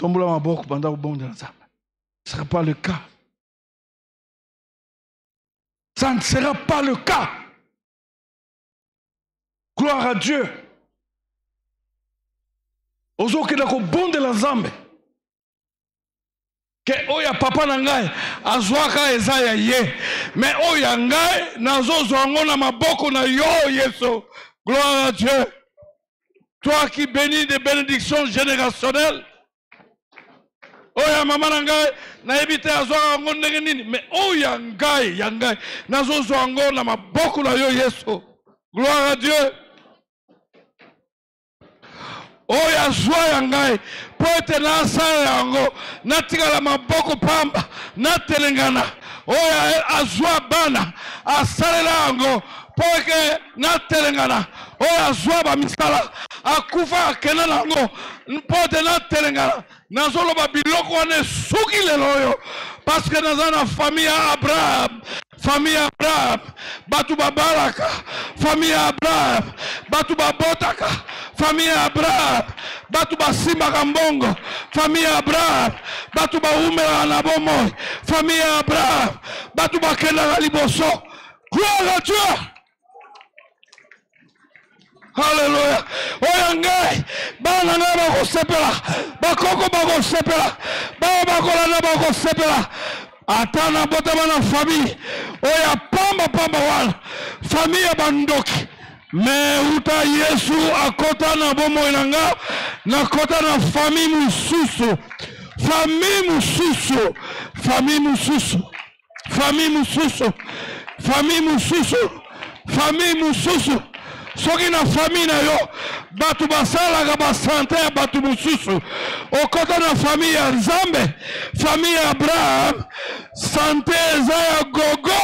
tombola maboko banda kobondela nzambe ce sera pas le cas ça ne sera pas le cas gloire à dieu ozokenda kobondela nzambe ke oyo ya papa na ngai azwaka eza ya ye. Me oyo ya ngai nazozwa yango na maboko na yo yesu. Gloire à dieu. Toi qui bénis des bénédictions générationnelles. Oyo ya mama na ngai nayebi te azwaka yango ndenge nini. Me oyo ya ngai ya ngai nazozwa yango na maboko na yo yesu. Gloire à dieu oyo azwa ya ngai mpo ete nasala yango natikala maboko pamba natelengana. Oyo azwa bana asalela yango mpo eke natelengana. Oyo azwa bamisala akufa akenda nango mpo ete natelengana. Nazoloba biloko wana esuki lelo oyo parceke naza na famille ya abraham famille ya abraham bato babalaka famille ya abraham bato babotaka famille ya abraham bato basimbaka mbongo famille ya abraham bato bawumelaka na bomoi. Famille ya abraham bato bakendaka liboso. Gloire à dieu. Halleluya oyo ngai bana ngai bakosepela. Bakoko bakosepela. Bao bakolanda bakosepela ata nabotama na famille. Oyo ya pambapamba wana famille ya bandoki. Me uta yesu akota na bomoi na nga nakota na famille mosusu. Famille mosusu. Famille mosusu. Famille mosusu. Famille mosusu. Famille mosusu soki na famille na yo bato basalaka basante ya bato mosusu. Okota na famille ya nzambe famille ya abraham sante eza ya gogo.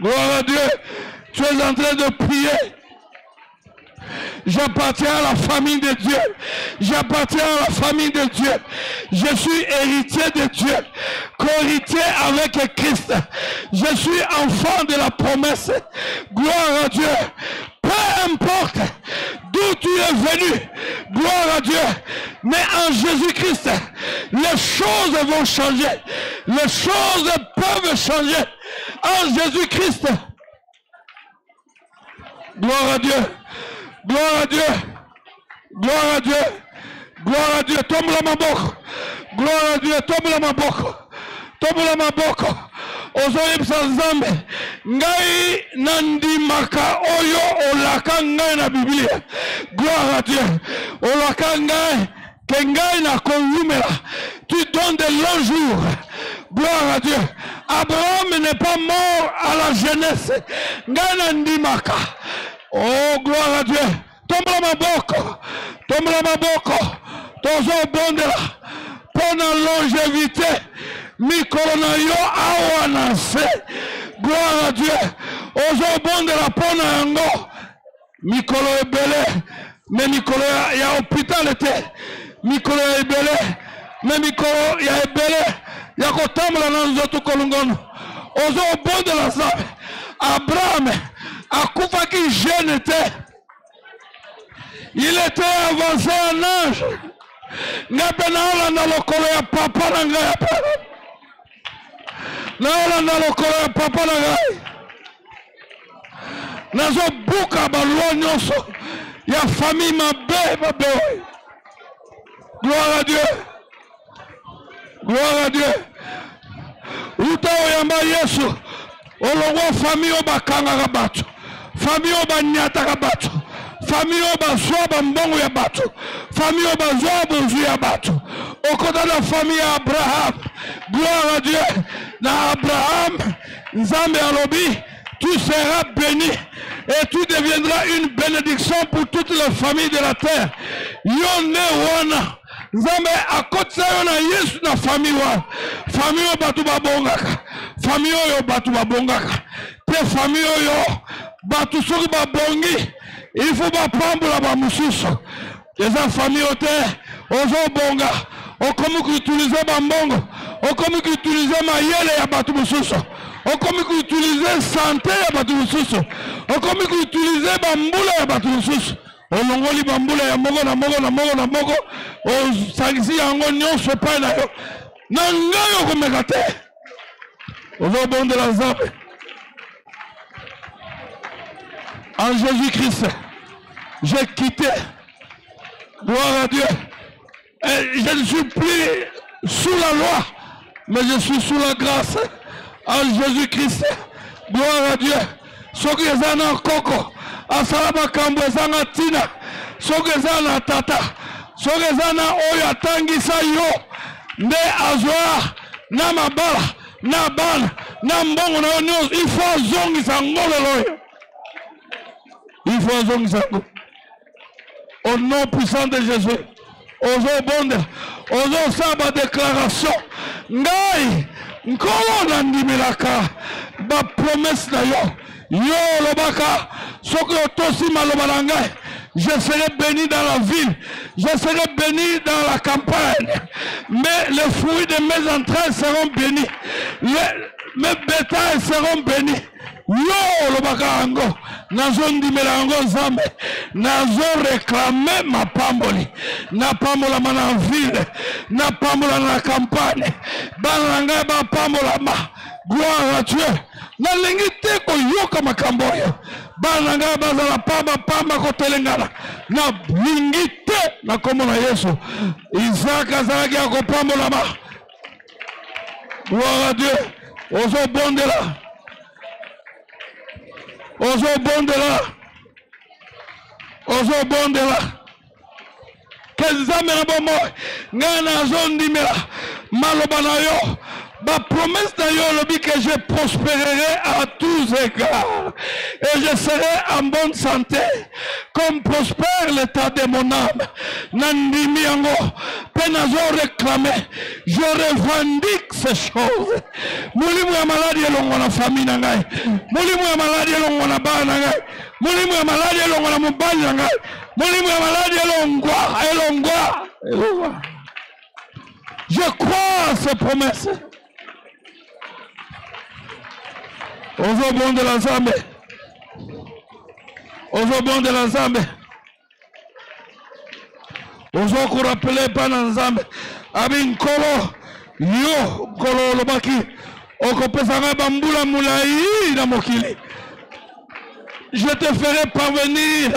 Gloire à dieu tu es en train de prier J'appartiens à la famille de Dieu. J'appartiens à la famille de Dieu. Je suis héritier de Dieu. Co-héritier avec Christ. Je suis enfant de la promesse. Gloire à Dieu. Peu importe d'où tu es venu. Gloire à Dieu. Mais en Jésus-Christ, les choses vont changer. Les choses peuvent changer. En Jésus-Christ. Gloire à Dieu. Gloire à Dieu. Gloire à Dieu. Gloire à Dieu. Tombe la maboko. Gloire à Dieu. Tombe la maboko. Tombe la maboko. ozoyebisa nzambe ngai nandimaka oyo olaka ngai na biblia gloire à dieu olaka ngai ke ngai nakowumela tu donnes de longs jours gloire à dieu abraham n'est pas mort à la jeunesse ngai nandimaka Oh, gloire à Dieu. Tombe la maboko. Tombe la maboko. tozobondela mpo na longévité. Mikolo na yo awa na se gloire à dieu. Ozobondela mpo na yango mikolo ebele me mikolo ya, hôpital te mikolo ya ebele me mikolo ya ebele ya kotambola na nzoto kolongono ozobondela nzambe abraham akufaki jeune te. Il était avancé en âge. Nga mpe naolanda lokolo ya papa na ngai. Naolanda lokolo ya papa na ngai. Nazobuka balwa nyonso ya famille mabe mabe. Oyo gloire à dieu. Gloire à dieu. Uta oyamba yesu olongwa famille oyo bakangaka bato famille oyo banyataka bato famille oyo bazwa bambongo ya bato famille oyo bazwa bozwi ya okota famille abraham gloire à dieu. Na abraham nzambe alobi tu seras béni et tu deviendras une bénédiction pour toutes les familles de la terre. Yo nde wana. Nzambe akotisa yo na yesu na famille wana. Famille oyo bato babongaka famille oyo bato babongaka te famille oyo bato soki babongi faut bapambola bamosusu. Eza famille oyo te ozobonga. Okomi koutilize bambongo okomi koutilize mayele ya bato mosusu. Okomi koutilize sante ya bato mosusu. Okomi koutilize bambula ya bato mosusu. Olongoli bambula ya moko na moko na moko na moko. Osangisi yango nyonso epai na yo. Na ngai okomeka te. Ozobondela nzambe en jésus christ j'ai quitté. Gloire à dieu. Et je ne suis plus sous la loi mais je suis sous la grâce. En jésus christ gloire à dieu. Soki eza na koko asala makambo eza na tata. Soki eza na oyo atangisa yo nde azwa na mabala na bana ifo azongisa ngo au nom puissant de jésus ozobondela ozosala badéclaration ngai nkolo nandimelaka bapromese na yo. Yo olobaka soki otosi maloba na je serai béni dans la ville je serai béni dans la campagne. Mais les fruits de mes entrailles seront bénis Les- mes bétails seront bénis yo olobaka yango. Nazondimela yango nzambe. Nazoreklame mapamboli. Napambolama na ville. Napambolama na campagne. Bana na ngai bapambolama. Gloire à dieu. Nalingi te koyoka makambo oyo. Bana na ngai bazala pambapamba kotelengana. Nalingi te na nkombo na yesu. Isaka azalaki ya kopambolama gloire à dieu. Ozobondela ozobondela. Ozobondela. Ke nzambe na bomoi ngai nazondimela maloba na yo bapromese na yo olobi ke je prospérerai à tous égards. Et je serai en bonne santé comme prospère l'état de mon âme. Nandimi yango mpe nazoreklame je revendique ces choses. Molimo ya maladi elongo na famille na ngai. Molimo ya maladi elongo na bana na ngai. Molimo ya maladi elongo na mobali na ngai. Molimo ya maladi elongwa elongwa. Elongwa je crois à ces promesses ozobondela nzambe. Ozobondela nzambe. Ozokorapele epai na nzambe. Abi nkolo yo nkolo olobaki okopesa ngai bambula molai na mokili. Je te ferai parvenir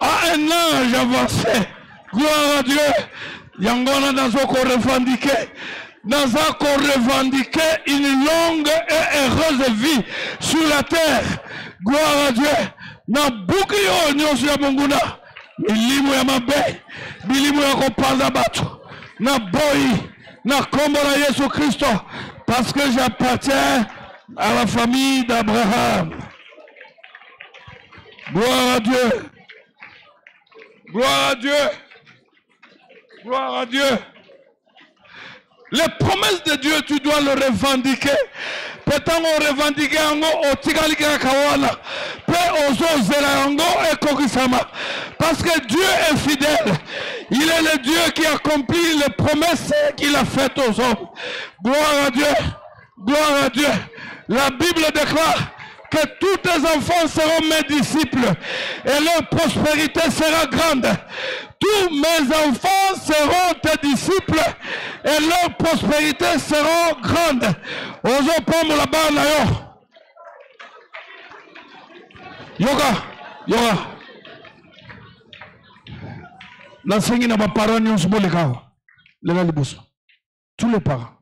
à un âge avancé. Gloire à dieu. Yango wana naza korevendike naza korevendike une longue et heureuse vie sur la terre. Gloire à dieu. Oyo nyonso ya monguna ya na na parce que j'appartiens à la famille d'abraham. Gloire à dieu. Gloire à dieu. Gloire à dieu les promesses de Dieu, tu dois le revendiquer. Peut-être on revendique yango otikali kaka wana pe ozozela yango ekokisama parce que Dieu est fidèle. Il est le Dieu qui accomplit les promesses qu'il a faites aux hommes. Gloire à Dieu. Gloire à Dieu. La Bible déclare que tous tes enfants seront mes disciples et leur prospérité sera grande. Tous mes enfants seront tes disciples et leur prospérité sera grande. ozopambola la yo yoka yoka na awa lela liboso tous les parents.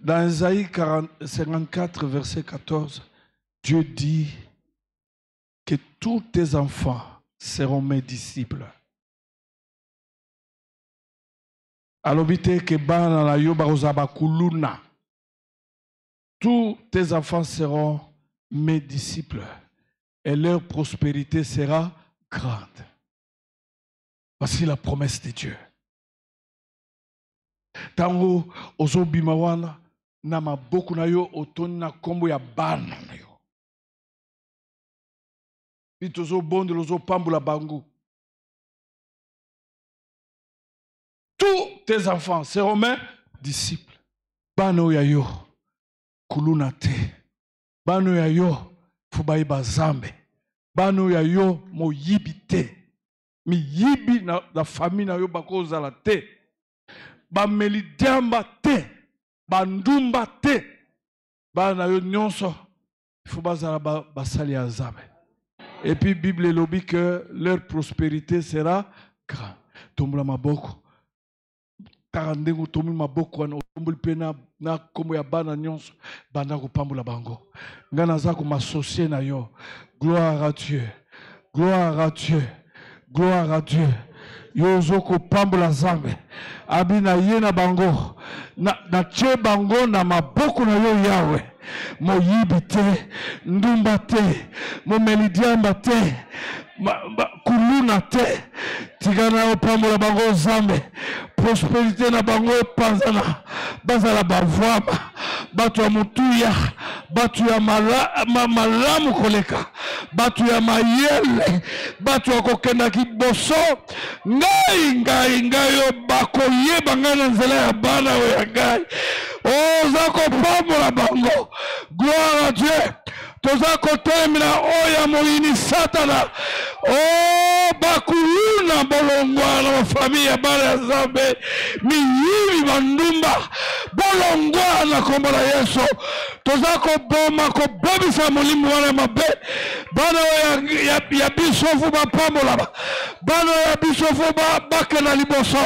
Dans Isaïe 40 54, verset 14, Dieu dit que tous tes enfants seront mes disciples. alobi te ke bana na yo bakozala bakuluna tous tes enfants seront mes disciples et leur prospérité sera grande. Voici la promesse de dieu. Ntango ozobima wana na maboko na yo otoni na nkombo ya bana na yo tous tes enfants seront mes disciples. Bana oyo ya yo kuluna te. Bana ya yo fo bayeba zambe. Bana oyo ya yo moyibi te. Miyibi na, na famille na yo bakozala te. Bameli diamba te bandumba te. Bana na yo nyonso fo bazala ba, basali ya nzambe epuis bible elobi que leur prospérité sera grand tombola maboko. Kaka ndenge otomboli maboko wana otomboli mpe na, nkombo ya bana nyonso banda kopambola bango. Ngai naza komasocie na yo. Gloire à dieu. Gloire à dieu. Gloire à dieu yo ozo kopambola nzambe abi na ye na bango. Natie bango na maboko na yo yawe. Moyibi te ndumba te momeli diamba te kuluna te. Tika na opambola bango nzambe. Prosperité na bango epanzana bazala bavwama. Bato ya motuya. Bato ya malamu koleka. Bato ya mayele. Bato ya kokendaki liboso ngai ngai ngai oyo bakoyeba ngai na nzela ya bana oyo ya ngai. Oza kopambola bango. Gloire à dieu toza kotelemela oyo moyini satana. O bakuluna bolongwa na bafamille ya bana ya nzambe miyibi bandumba bolongwa na nkombo na yesu. Toza koboma kobomisa molimo wana mabe. Bana oyo ya, ya, ya biso fu bapambolama bana oyo ya biso fu bakenda liboso.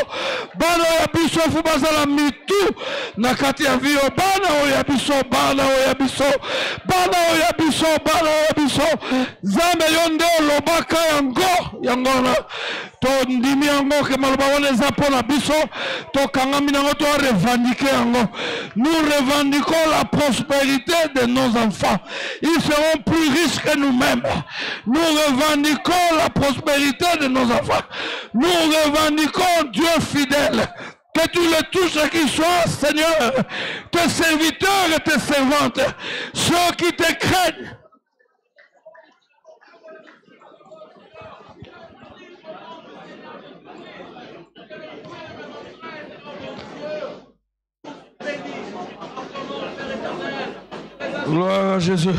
Bana oyo ya biso fu bazala mitu na kati ya vio bana oyo ya biso bana oyo ya biso bana oyo ya biso bana oyo ya biso. Nzambe yo nde olobaka yango yango wana. Tondimi yango ke maloba wana eza mpo na biso nous revendiquons la prospérité de nos enfants. Ils seront plus riches que nous-mêmes. Nous revendiquons la prospérité de nos enfants. Nous revendiquons Dieu fidèle. Que tu le touches qui soit, Seigneur, tes serviteurs et tes servantes, ceux qui te craignent. Gloire à Jésus.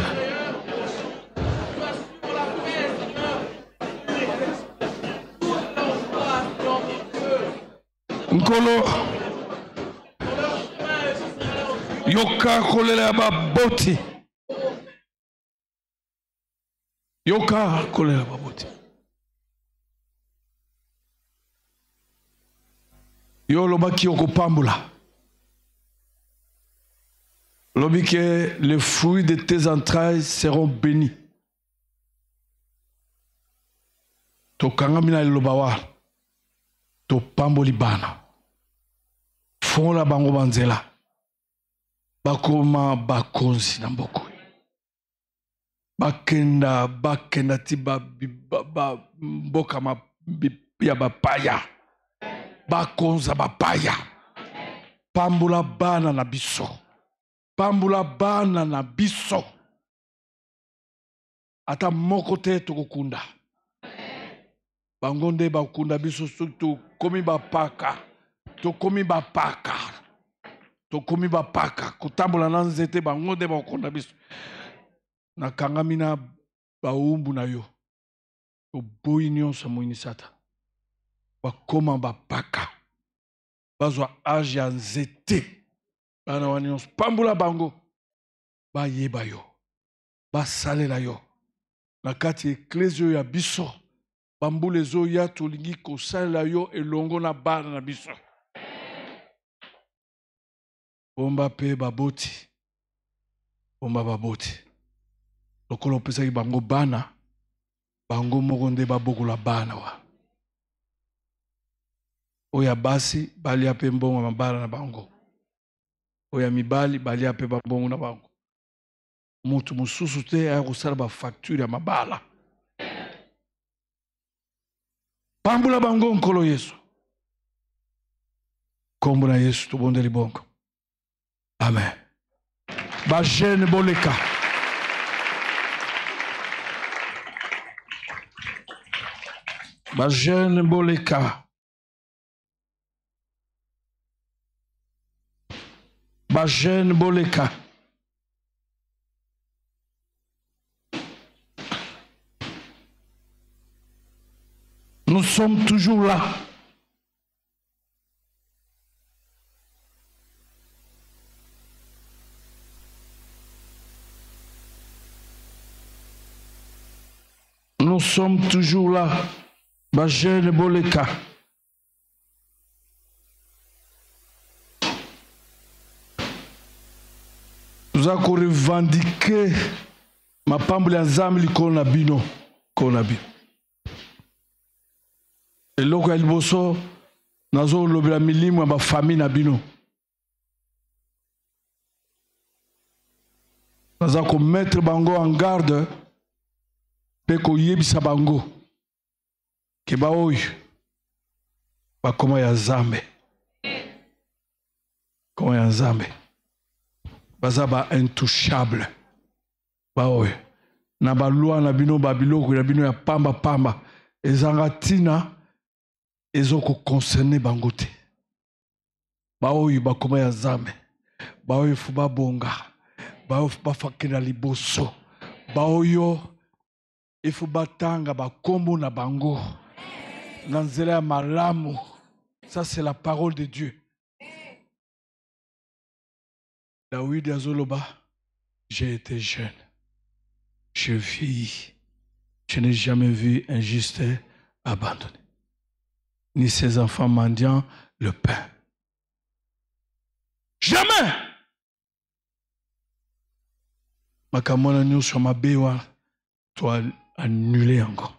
nkolo. Yoka kolela baboti. Yoka kolela baboti. Yo olobaki okopambola lobi ke les fruits de tes entrailles seront bénis. Tokangami na liloba wana topamboli bana fongola bango banzela bakoma bakonzi na mboka bakenda bakenda ti mboka ya bapaya bakonza bapaya pambola bana na biso pambola bana na biso. Ata moko te tokokunda. Bango nde bakunda biso soki tokomi bapaka tokomi bapaka tokomi bapaka. Kotambola na nzete bango nde bakokunda biso. Nakangami na bawumbu na yo. Toboyi nyonso moyini sata. Bakoma bapaka. Bazwa age ya nzete bana wana nyonso pambola bango. Bayeba yo. Basalela yo. Na kati ya eklesi oyo ya biso bambula ezoya tolingi kosalela yo elongo na bana na biso. Bomba mpe baboti. Bomba baboti. Lokola opesaki bango bana bango moko nde babokola bana wa. Oyo ya basi balia mpe mbongo mabala na bango oyo ya mibali balia mpe bambongo na bango. Motu mosusu te aya kosala bafacture ya mabala. Pambola bango nkolo yesu. Nkombo na yesu tobondeli bongo amen. Bajene boleka. Bajene boleka bajeune boleka. Nous sommes toujours là. Nous sommes toujours là. Nous avons revendiqué ma pamble ya nzambe likolo na bino likolo na bino. Eloko ya liboso nazolobela milimo ya na bino. Naza komettre bango en garde mpe koyebisa bango. Ke bakoma ya nzambe koma ya nzambe baza ba intouchable. Baoyo na balwa na bino babiloko na bino ya pambapamba ezanga ntina ezokokonserne bango te. Baoyo bakoma ya nzambe baoyo fu babonga baoyo fu bafakela liboso. Baoyo efu batanga bakombo na bango. Na nzela ya malamu. Ça c'est la parole de dieu dawidi azoloba j'ai été jeune. Je vis je n'ai jamais vu un juste abandonné. Ni ses enfants mendiant le pain. Jamais! Makambo nyonso mabe wana toannule yango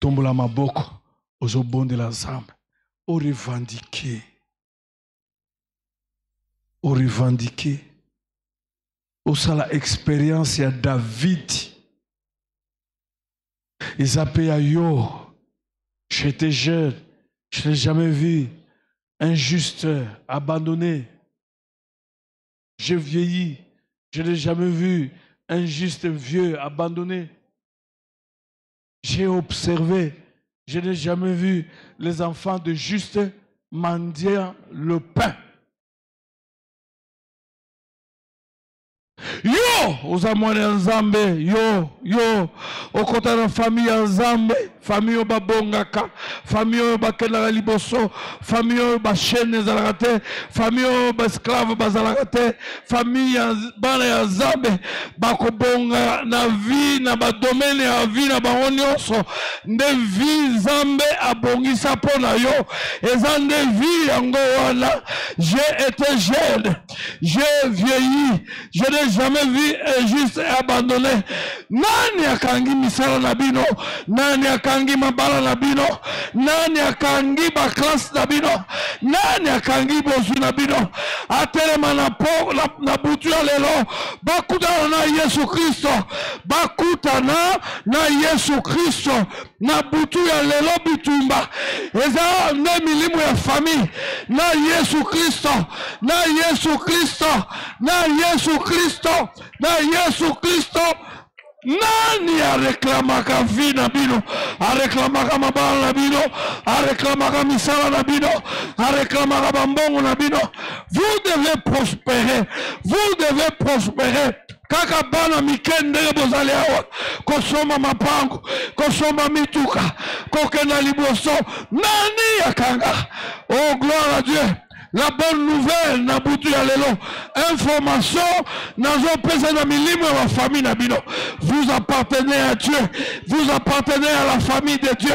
tombola maboko ozobondela nzambe orevendike orevendike osala expérience ya david. Eza mpe ya yo. J'étais jeune je n'ai jamais vu. Un juste abandonné. J'ai vieilli je n'ai jamais vu. Un juste vieux abandonné. J'ai observé je n'ai jamais vu les enfants de juste mendiant le pain yo oza mwana ya nzambe. Yo yo okota na famille ya nzambe. Famille oyo babongaka famille oyo bakendaka liboso famille oyo bashene ezalaka te famille oyo baesclave bazalaka te. Famille ya bana ya nzambe bakobonga na vi na badomene ya vi na bango nyonso. Nde vi nzambe abongisa mpo na yo. Eza nde vi yango wana. J'ai été jeune j'ai vieilli. Je n'ai jamais vu un juste abandonné. Nani akangi misala na bino? Nani akangi mabala na bino? Nani akangi baklase na bino? Nani akangi bozwi na bino? Atelema na, po, na, na butu ya lelo bakutana na yesu kristo. Bakutana na yesu kristo. Na butu ya lelo bitumba. Eza nde milimo ya famille. Na yesu kristo. Na yesu kristo na yesu kristo na yesu kristo. Nani areklamaka vi na bino? Areklamaka mabala na bino? Areklamaka misala na bino? Areklamaka bambongo na bino? Vous devez prospérer. Vous devez prospérer. Kaka bana mike ndenge bozali awa. Kosomba mapango kosomba mituka kokenda liboso. Nani akanga? Oh gloire à dieu la bonne nouvelle na butu ya lelo information na milimo ya bafamille na bino vous appartenez à dieu. Vous appartenez à la famille de dieu.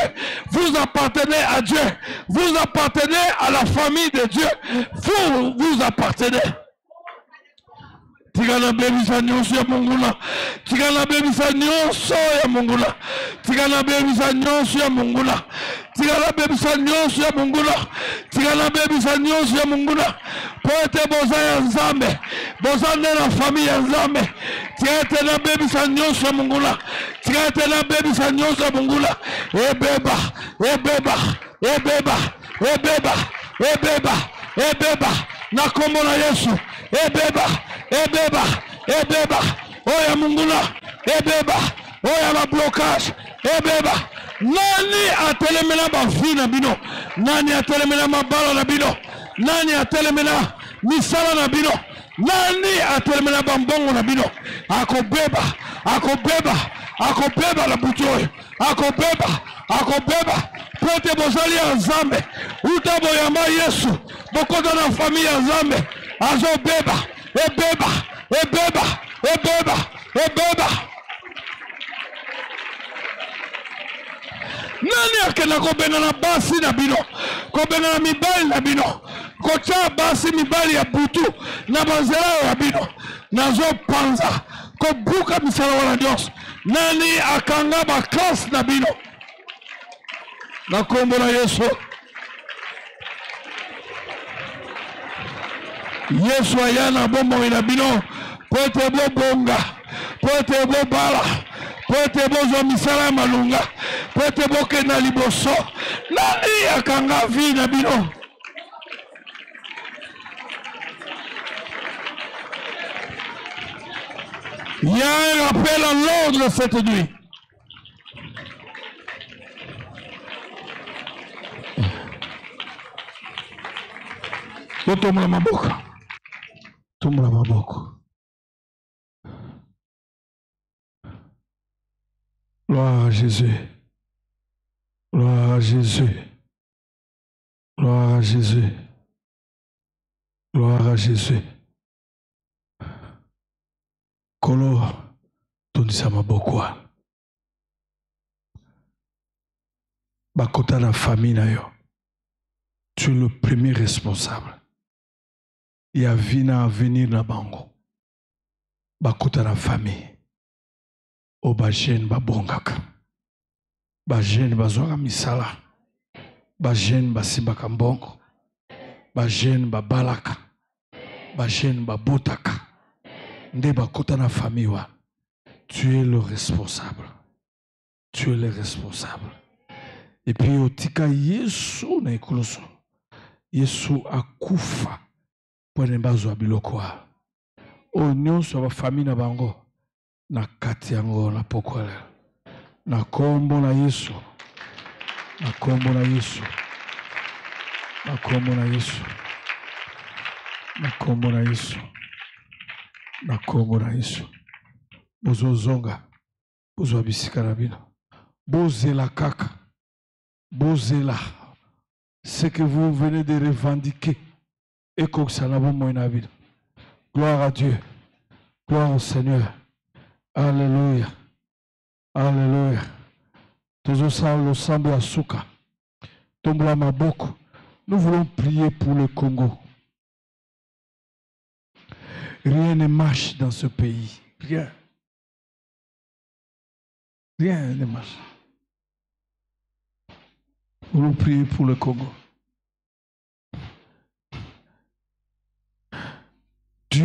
Vous appartenez à dieu. Vous appartenez à la famille de dieu. Vous vous appartenez tika nabebisa nyonso ya monguna tika nabebisa nyonso ya monguna tika nabebisa nyonso ya monguna tika nabebisa nyonso ya monguna tika nabebisa nyonso ya monguna mpo ete boza ya nzambe. Boza nde na famille ya nzambe. Tika ete nabebisa nyonso ya monguna tika ete nabebisa nyonso ya monguna ebeba ebeba ebeba ebeba ebeba ebeba na kombo na yesu. Ebeba ebeba ebeba oyo ya monguna ebeba oyo ya bablocage ebeba. Nani atelemela bavi na bino? Nani atelemela mabala na bino? Nani atelemela misala na bino? Nani atelemela bambongo na bino? Akobeba akobeba akobeba na butu oyo akobeba akobeba. Po ete bozali ya nzambe. Uta boyamba yesu. Bokota na famille ya nzambe. Azobeba ebeba ebeba ebeba ebeba. Nani akenda kobenga na basi na bino? Kobenga na mibali na bino? Kotya basi mibali ya butu na banzela ya bino? Nazopanza kobuka misala wana nyonso. Nani akanga baklase na bino? Na nkombo na yesu yesu aya na bomoi na bino. Po ete bobonga po ete bobala po ete bozwa misala ya malunga po ete bokenda liboso. Nani akanga vi na bino? Il y a un appel à l'ordre cette nuit. botombola maboko tombola maboko. Gloire à jésus. Gloire à jésus. Gloire à jésus. Gloire à jésus. Kolo tondisa maboko wana bakota na famille na yo. Tu es le premier responsable ya vie na avenir na bango. Bakota na famille. Oyo bagene babongaka. Bagene bazwaka misala. Bagene basimbaka mbongo. Bagene babalaka. Bagene babotaka. Nde bakota na famille wana tu es le responsable. Tu es le responsable. Epuis otika yesu na ekoloso. Yesu akufa mpo ene bazwa biloko wana oyo nyonso ya bafamille na bango na kati yango na pokwa lelo na nkombo na yesu. Na nkombo na yesu. Na nkombo na yesu. Na nkombo na yesu. Na nkombo na yesu. Bozozonga. Bozwa bisika na bino. Bozela kaka. Bozela. Ce que vous venez de revendiquer gloire à dieu. Gloire au seigneur. Alléluia. Alléluia. Nous voulons prier pour le congo. Rien ne marche dans ce pays. Rien. Rien ne marche. Nous voulons prier pour le congo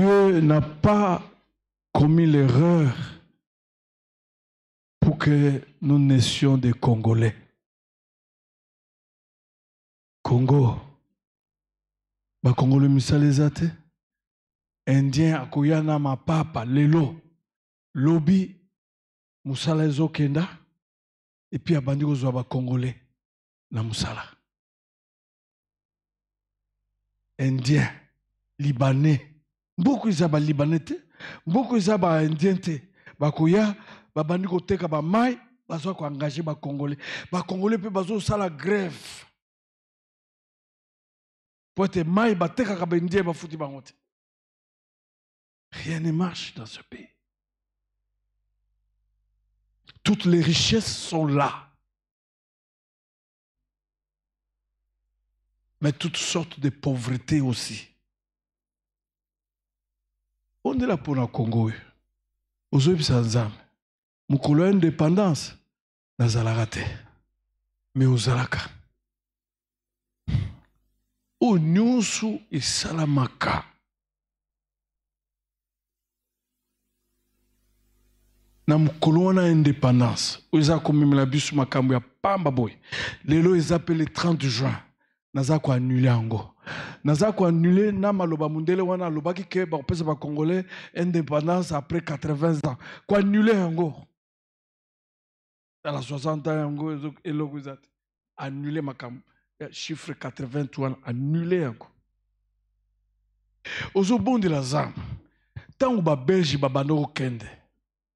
Dieu n'a pas commis l'erreur pour que nous naissions des Congolais. Congo, bakongole misala eza te. Indien akoya na mapapa lelo. Lobi mosala ezokenda. Epuis abandi kozwa bakongole na mosala. Indien libanais mboka eza balibanais te mboka eza baindien te bakoya babandi koteka bamai bazwa koengage bakongole bakongole mpe bazosala grève. Po ete mai batekaka baindien bafuti bango te. Rien ne marche dans ce pays. Toutes les richesses sont là. Mais toutes sortes de pauvreté aussi ondela mpona kongo oyo ozoyebisa nzambe. Mokolo ya indépendance nazalaka te. Me ozalaka. Oyo nyonso esalamaka. Na mokolo wana ya indépendance oyo eza komemela biso makambo ya pamba boye. Lelo eza mpe le 30 juin naza koannule yango naza koannule na maloba mondele wana alobaki ke bakopesa bacongolais indépendance après 80 ans. Koannule yango. Tala 60 ans yango eloko eza te. Annule makambo. Chiffre 80 wana annule yango. Ozobondela zamba. Ntango babelge babanda kokende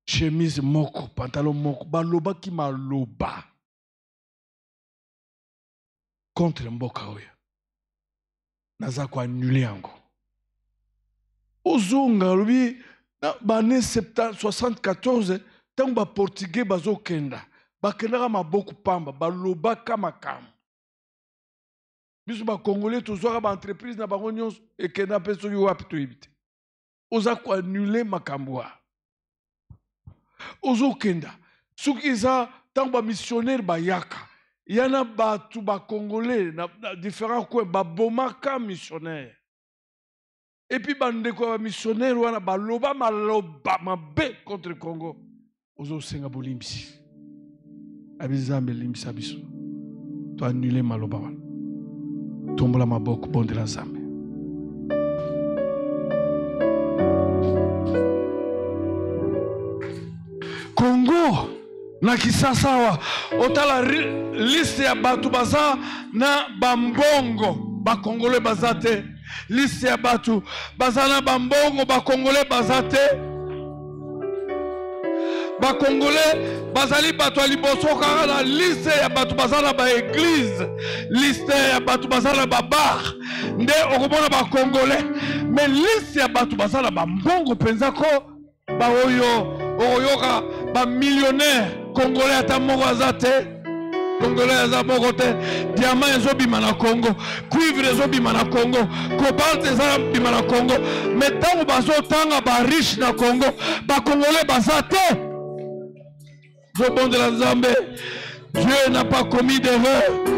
chemise moko pantalon moko balobaki maloba contre mboka oyo naza koannule yango. Ozonga alobi bane 74 ntango baportugais bazokenda bakendaka maboko pamba balobaka makambo. Biso bakongolais tozwaka baentreprise na bango nyonso ekenda mpe soki wapi toyebi te. Oza koannule makambo wa. Ozokenda soki eza ntango bamissionnaire bayaka ya na bato bakongolais na, na différent coin babomaka missionnaire. Epuis bandeko ya bamissionnaire wana baloba maloba mabe contre congo. Ozosenga bolimbisi abi nzambe elimbisa biso. Toannule maloba wana. Tombola maboko bondela kongo na kisasa awa otala liste ya bato baza na bambongo bakongole baza te. Liste ya bato baza na bambongo bakongole baza te. Bakongole bazali bato ya liboso kaka na liste ya bato baza na baeglize liste ya bato baza na babar nde okomona bakongole me liste ya bato baza na bambongo mpenza ko baoyo okoyoka bamillionnaire congolais ata moko aza te. Congolais aza moko te. Diamant ezobima na congo. Cuivre ezobima na congo. Cobalt ezobima na congo. Me ntango bazotanga bariche na congo bacongolais baza te. Zobondela nzambe dieu n'a pas commis d'erreur.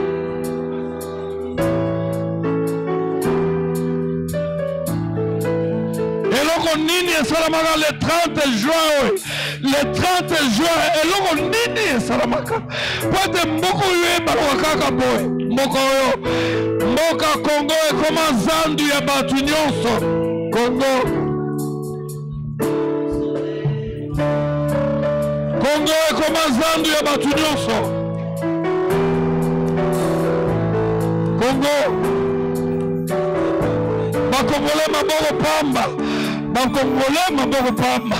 Nini esalamaka le 30 juin oyo le 30 juin eloko nini esalamaka? Po ete mboka oyo ebaloka kaka boye? Mboka oyo? Mboka kongo ekoma zandu ya bato nyonso. Kongo kongo ekoma zandu ya bato nyonso. Kongo bakongole maboko pamba. Bakongole maboko pamba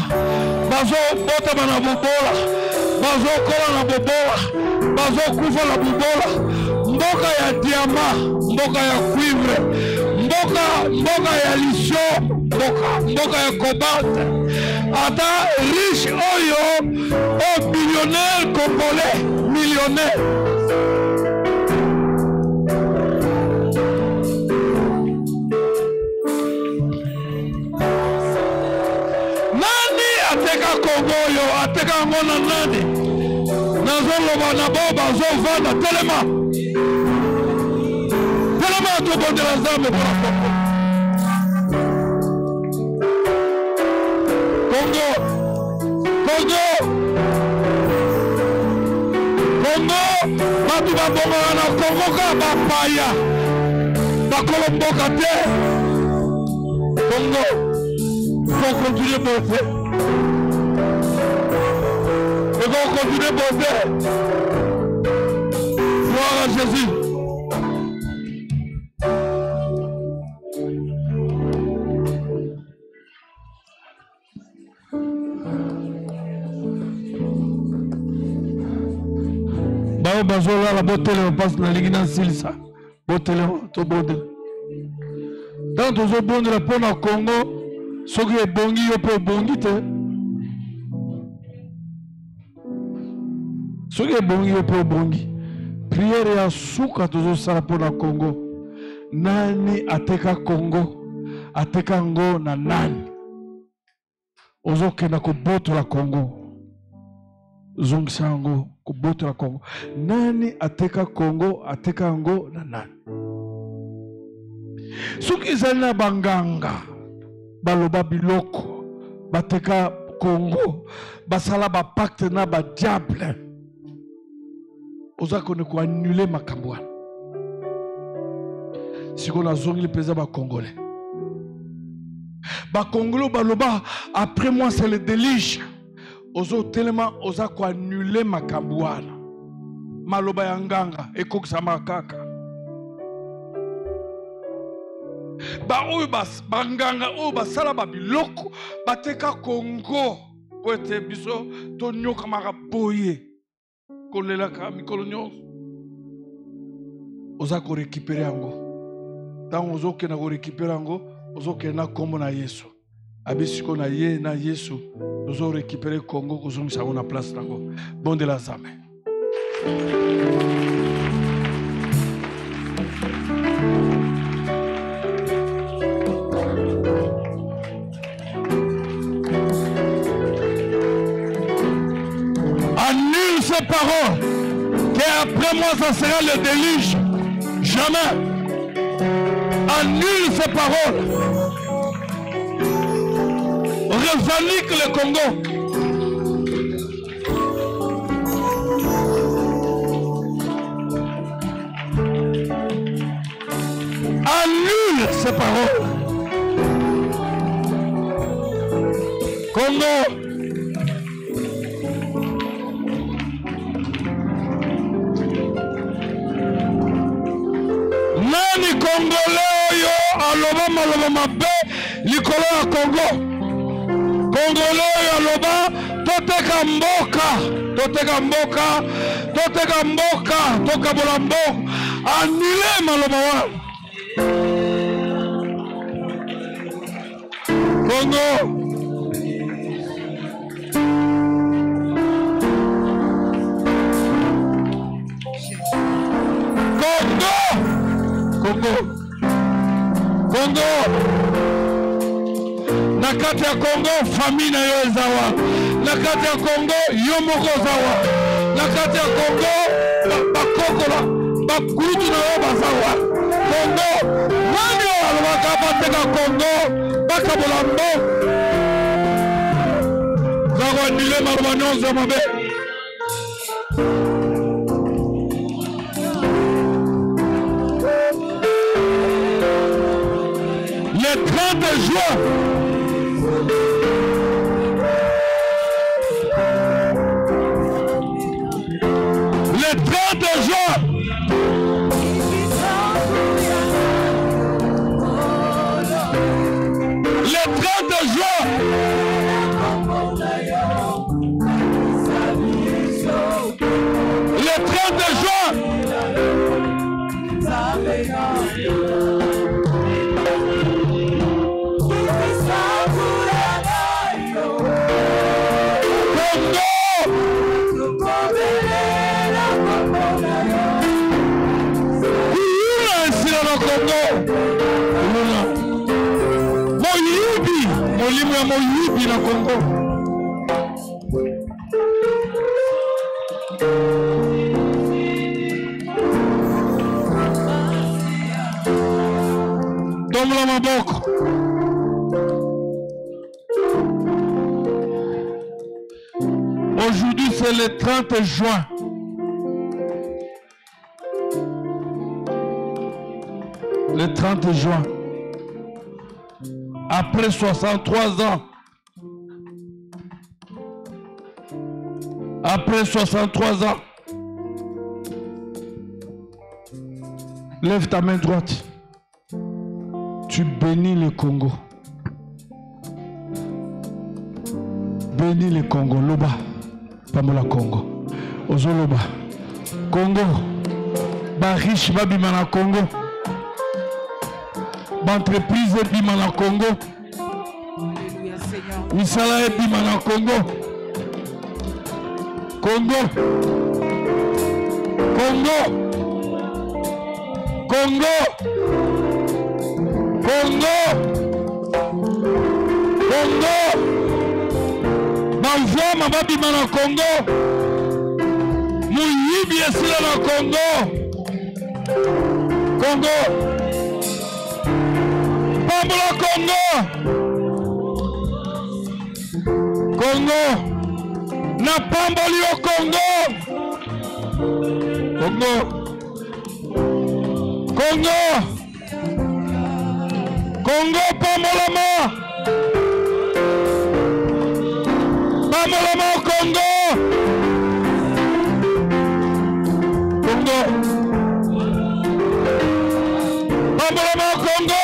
bazobotama na bobola bazokola na bobola bazokufa na bobola. Mboka ya diama mboka ya cuivre mboka mboka ya lisio mboka mboka ya cobalt. Ata riche oyo o millionnaire congolais millionnaire oyo ateka yango na nani nazoloba na bo bazovanda telema. Telema tobondela nzambe mpona kongo. Kongo. Kongo. Kongo. Bato babongaka na kongo kaka bapaya. Bakolo mboka te. Kongo. Faut continuer bofe et qu'on continue à bosser. Gloire à Jésus. bao bazolala botelema mpasi nalingi nasilisa botelema tobondela ntango tozobondela mpo na kongo soki ebongi yo mpe obongi te soki ebongi yo mpe obongi priere ya suka tozosala mpo na kongo nani ateka kongo ateka yango na nani? Ozokenda kobotola kongo zongisa yango kobotola kongo nani ateka kongo ateka yango na nani? Soki ezali na banganga baloba biloko bateka kongo basala bapacte na badiable oza kone koannule makambo wana. Sikoyo nazongeli mpenza bakongole. Bakongole baloba après moi c'est le délige ozotelema oza koannule makambo wana. Maloba ya nganga ekokisamaka kaka baoyo banganga oyo basala babiloko bateka kongo. Po ete biso tonyokamaka boye kolelaka mikolo nyonso. Oza korekipere yango. Ntango ozokenda korekipere yango ozokende na nkombo na yesu. Abi siko na ye na yesu tozorekipere kongo kozongisa yango na place nango. Bondela nzambe paroles. Qu'après moi ça sera le déluge. Jamais. Annule ces paroles. Revendique le Congo. Annule ces paroles. Congo aloba maloba mabe likolo ya kongo kongole oyo aloba toteka mboka toteka mboka toteka mboka tokabola mboka. Anile maloba wana kongo kongo kongo na kati ya kongo famille na yo eza wa na kati ya kongo yo moko oza wa na kati ya kongo ba- bakokola bakutu na yo baza wa kongo nani oyo alobaka bateka kongo bakabola mbo zakoandile maloba nyonso ya mabe le 30 juin. Le 30 juin, le 30 juin, moyibi na Congo. Tombola maboko. Aujourd'hui, c'est le 30 juin. Le 30 juin. Après 63 ans. Après 63 ans. Lève ta main droite. Tu bénis le Congo. Bénis le Congo. Loba. Pamola Congo. Ozo Loba. Congo. Ba riche babima na Congo. Ba entreprise ebima na Congo. Misala ebima na Congo. Congo. Congo. Congo. Congo. Congo. bavwama babima na Congo. moyibi esila na Congo. Congo. Pambola Congo. Congo. napamboli yo Congo. Congo. Congo. Congo pambolama. Pambolama Congo. Congo. Pambolama Congo.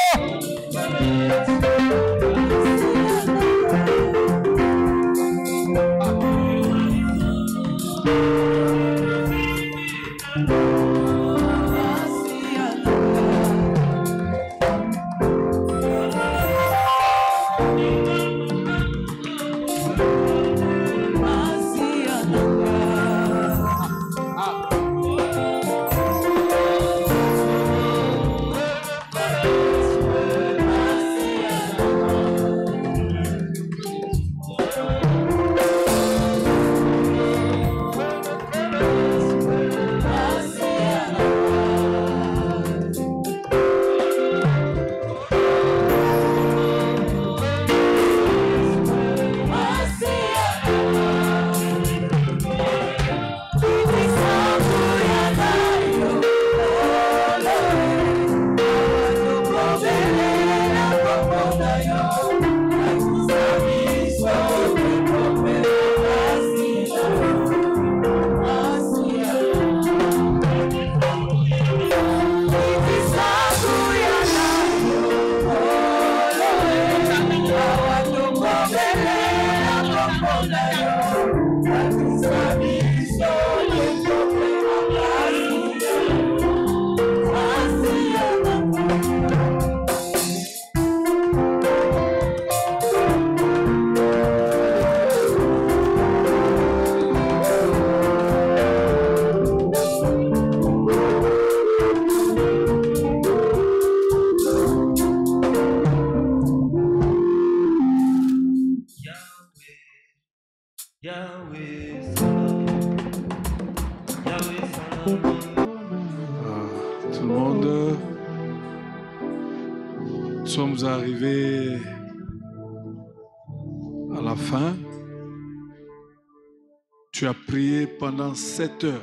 Sept heures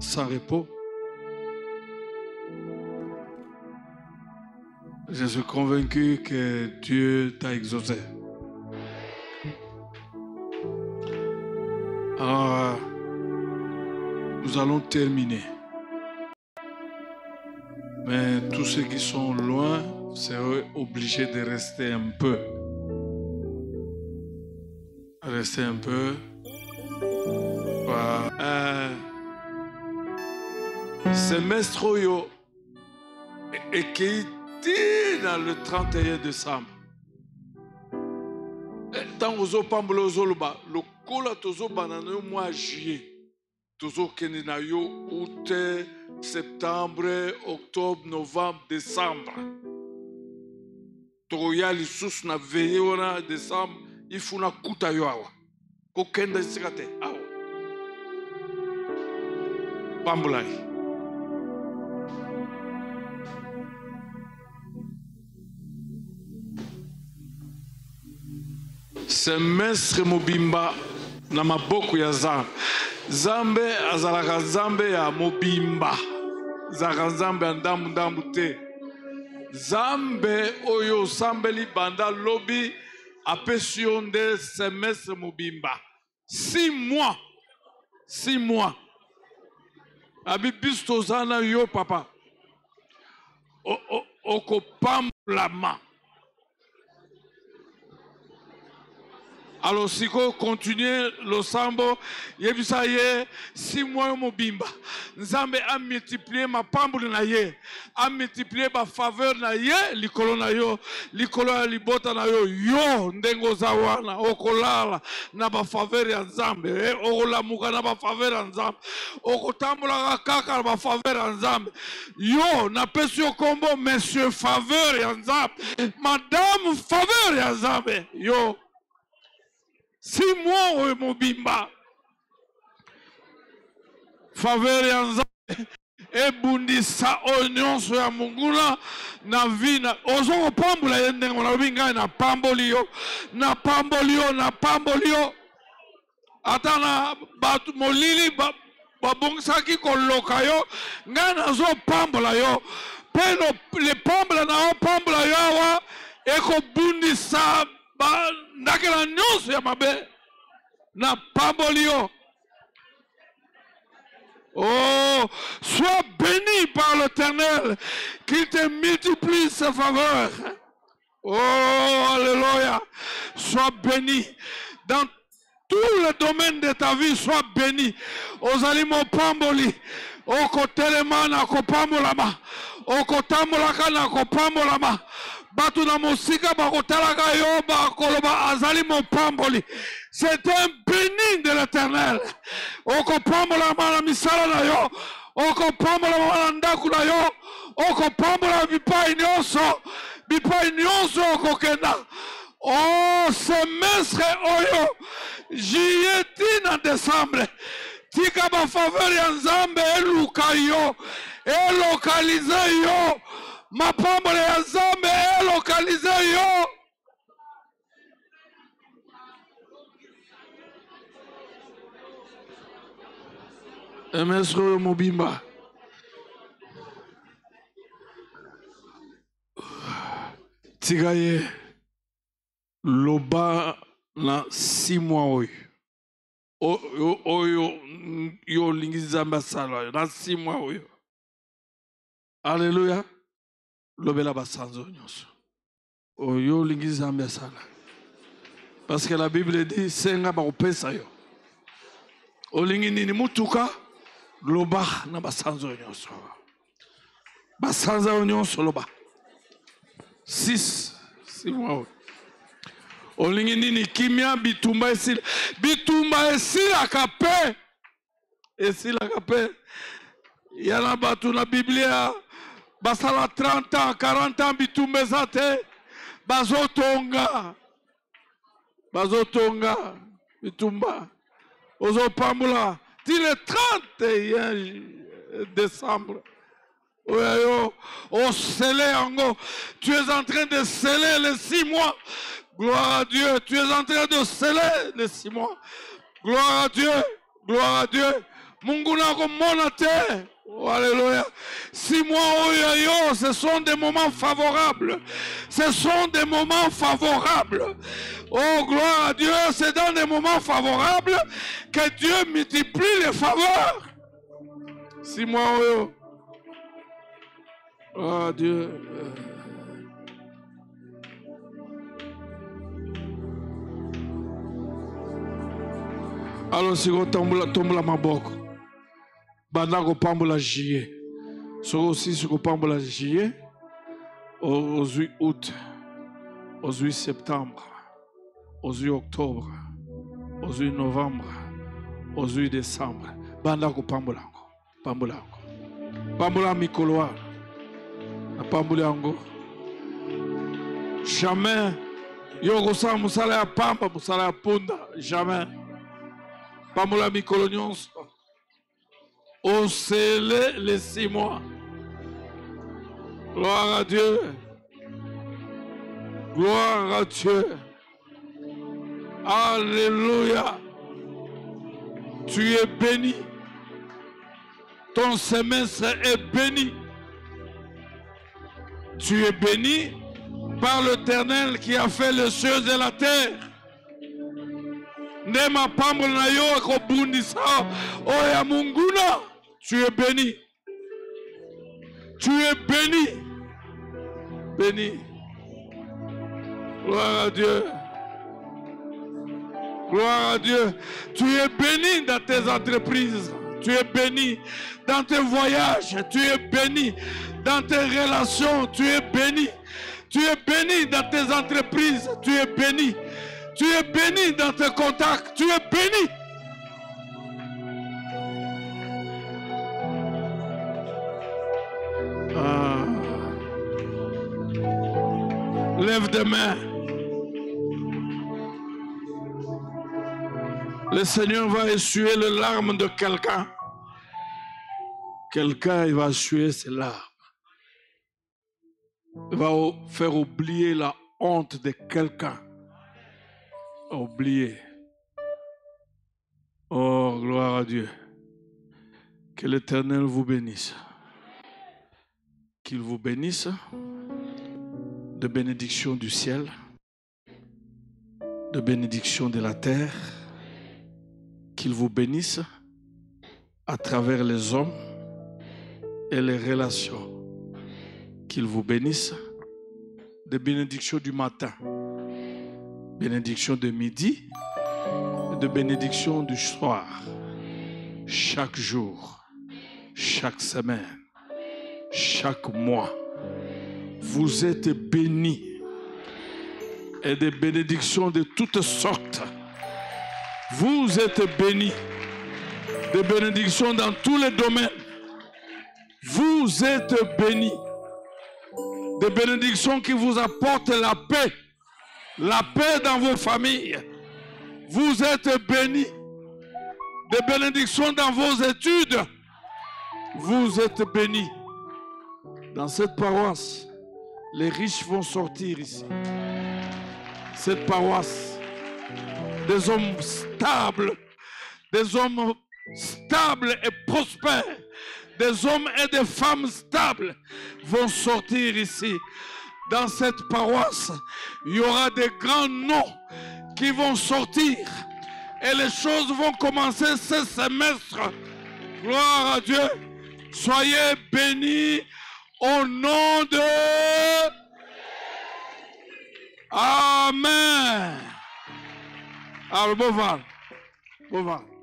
sans repos. Je suis convaincu que Dieu t'a exaucé. Alors, nous allons terminer. Mais tous ceux qui sont loin seraient obligés de rester un peu. Rester un peu. Semestre oyo ekei te na le 31 décembre. Ntango ozopambola ozoloba lokola tozobanda na yo mwa juillet tozokende na yo août septembre octobre novembre décembre. Tokoya lisusu na veye décembre ifuna kuta yo awa. Kokenda awa pambola ye semestre mobimba na maboko ya nzambe nzambe azalaka nzambe ya mobimba. Azalaka nzambe ya ndambu-ndambu te. Nzambe oyo osambeli banda lobi apesi yo nde semestre mobimba. Six mois. Six mois abi biso toza na yo papa. Okopambolama alors sikoyo continue losambo yebisa ye si mwa yo mobimba. Nzambe amultiplie mapamboli na ye amultiplie bafaveur na ye likolo na yo likolo ya libota na yo. Yo ndenge oza wana okolala na bafaveur ya nzambe eh, okolamuka na bafaveur ya nzambe. Okotambolaka kaka na bafaveur ya nzambe. Yo napesi yo nkombo monsieur faveur ya nzambe. Madame faveur ya nzambe. Yo si mwa oyo mobimba. Faveur ya nzambe ebundisa oyo nyonso ya monguna na vi na ozo kopambola ye ndenge nalobi ngai napamboli yo napamboli yo napamboli yo. Ata na bato molili ba- babongisaki koloka yo ngai nazopambola yo. Mpe lepambola na opambola yo awa ekobundisa bandakela nyonso ya mabe napamboli yo Oh, sois béni par l'Éternel, qu'il te multiplie ses faveurs. Oh, Alléluia. Sois béni. Dans tous les domaines de ta vie, sois béni. Ozali mopamboli. okotelema na kopambolama okotambolaka na kopambolama bato na mosika bakotalaka yo bakoloba azali mopamboli c'est un béni de l'éternel. Okopambolama na misala na yo okopambolama na ndako na yo okopambola bipai nyonso bipai nyonso okokenda. O semestre oyo juillet ti na décembre tika bafaveur ya nzambe eluka yo elokalize yo mapambolo ya nzambe elokalize yo. Emesre oyo mobimba. Tika ye loba na si mois oyo. Oyo yo olingi nzambe asala yo na si mois oyo. Alleluya lobela basanza nyonso. Oyo yo olingi nzambe asala parce que la bible dit senga bakopesa yo. Olingi nini? Mutuka loba na basanza oyo nyonso. Basanza oyo nyonso loba. 6 si mois oyo olingi nini? Kimia bitumba esila bitumba esilaka mpe esilaka mpe ya na bato na biblia basala 30 ans 40 ans bitumba eza te bazotonga. Bazotonga bitumba. Ozopambola ti le 31 décembre. Oyo yo. Osele yango tu es en train de sceller les six mois. Gloire à dieu. Tu es en train de sceller les six mois. Gloire à dieu. Gloire à dieu. Mungu nakomona Oh, alléluia. Six mois yo ce sont des moments favorables ce sont des moments favorables. Oh gloire à dieu c'est dans des moments favorables que dieu multiplie les faveurs. Six mois oyo Oh Dieu. Alors sikoyo tombola tombola maboko banda kopambola juillet soki osisi kopambola juillet o- ozwi août. Ozwi septembre. Ozwi octobre. Ozwi novembre. Ozwi décembre. Banda kopambola yango pambola yango pambola mikolo wana. Napamboli yango. Jamais. Yo kosala mosala ya pamba mosala ya punda jamais. Pambola mikolo nyonso osele les six mois gloire à dieu. Gloire à dieu. Alléluia. Tu es béni. Ton semestre est béni. Tu es béni par l'éternel qui a fait les cieux et la terre. Na yo ekobundisa oyo ya monguna tu es béni tu es béni béni gloire à dieu gloire à dieu tu es béni dans tes entreprises tu es béni dans tes voyages tu es béni dans tes relations tu es béni tu es béni dans tes entreprises tu es béni tu es béni dans tes contacts tu es béni lève des mains le Seigneur va essuyer les larmes de quelqu'un quelqu'un va essuyer ses larmes il va faire oublier la honte de quelqu'un. Oublier. Oh, gloire à Dieu. Que l'Éternel vous bénisse. Qu'il vous bénisse de bénédiction du ciel, de bénédiction de la terre. Qu'il vous bénisse à travers les hommes et les relations qu'il vous bénisse de bénédiction du matin, bénédiction de midi, de bénédiction du soir, chaque jour, chaque semaine, chaque mois. Vous êtes bénis. Et des bénédictions de toutes sortes. Vous êtes bénis. Des bénédictions dans tous les domaines. Vous êtes bénis. Des bénédictions qui vous apportent la paix. La paix dans vos familles. Vous êtes bénis. Des bénédictions dans vos études. Vous êtes bénis. Dans cette paroisse, les riches vont sortir ici. Cette paroisse, des hommes stables, des hommes stables et prospères, des hommes et des femmes stables vont sortir ici. Dans cette paroisse, il y aura des grands noms qui vont sortir et les choses vont commencer ce semestre. Gloire à Dieu. Soyez bénis au nom de... Amen. Alors, vent. Bon vent.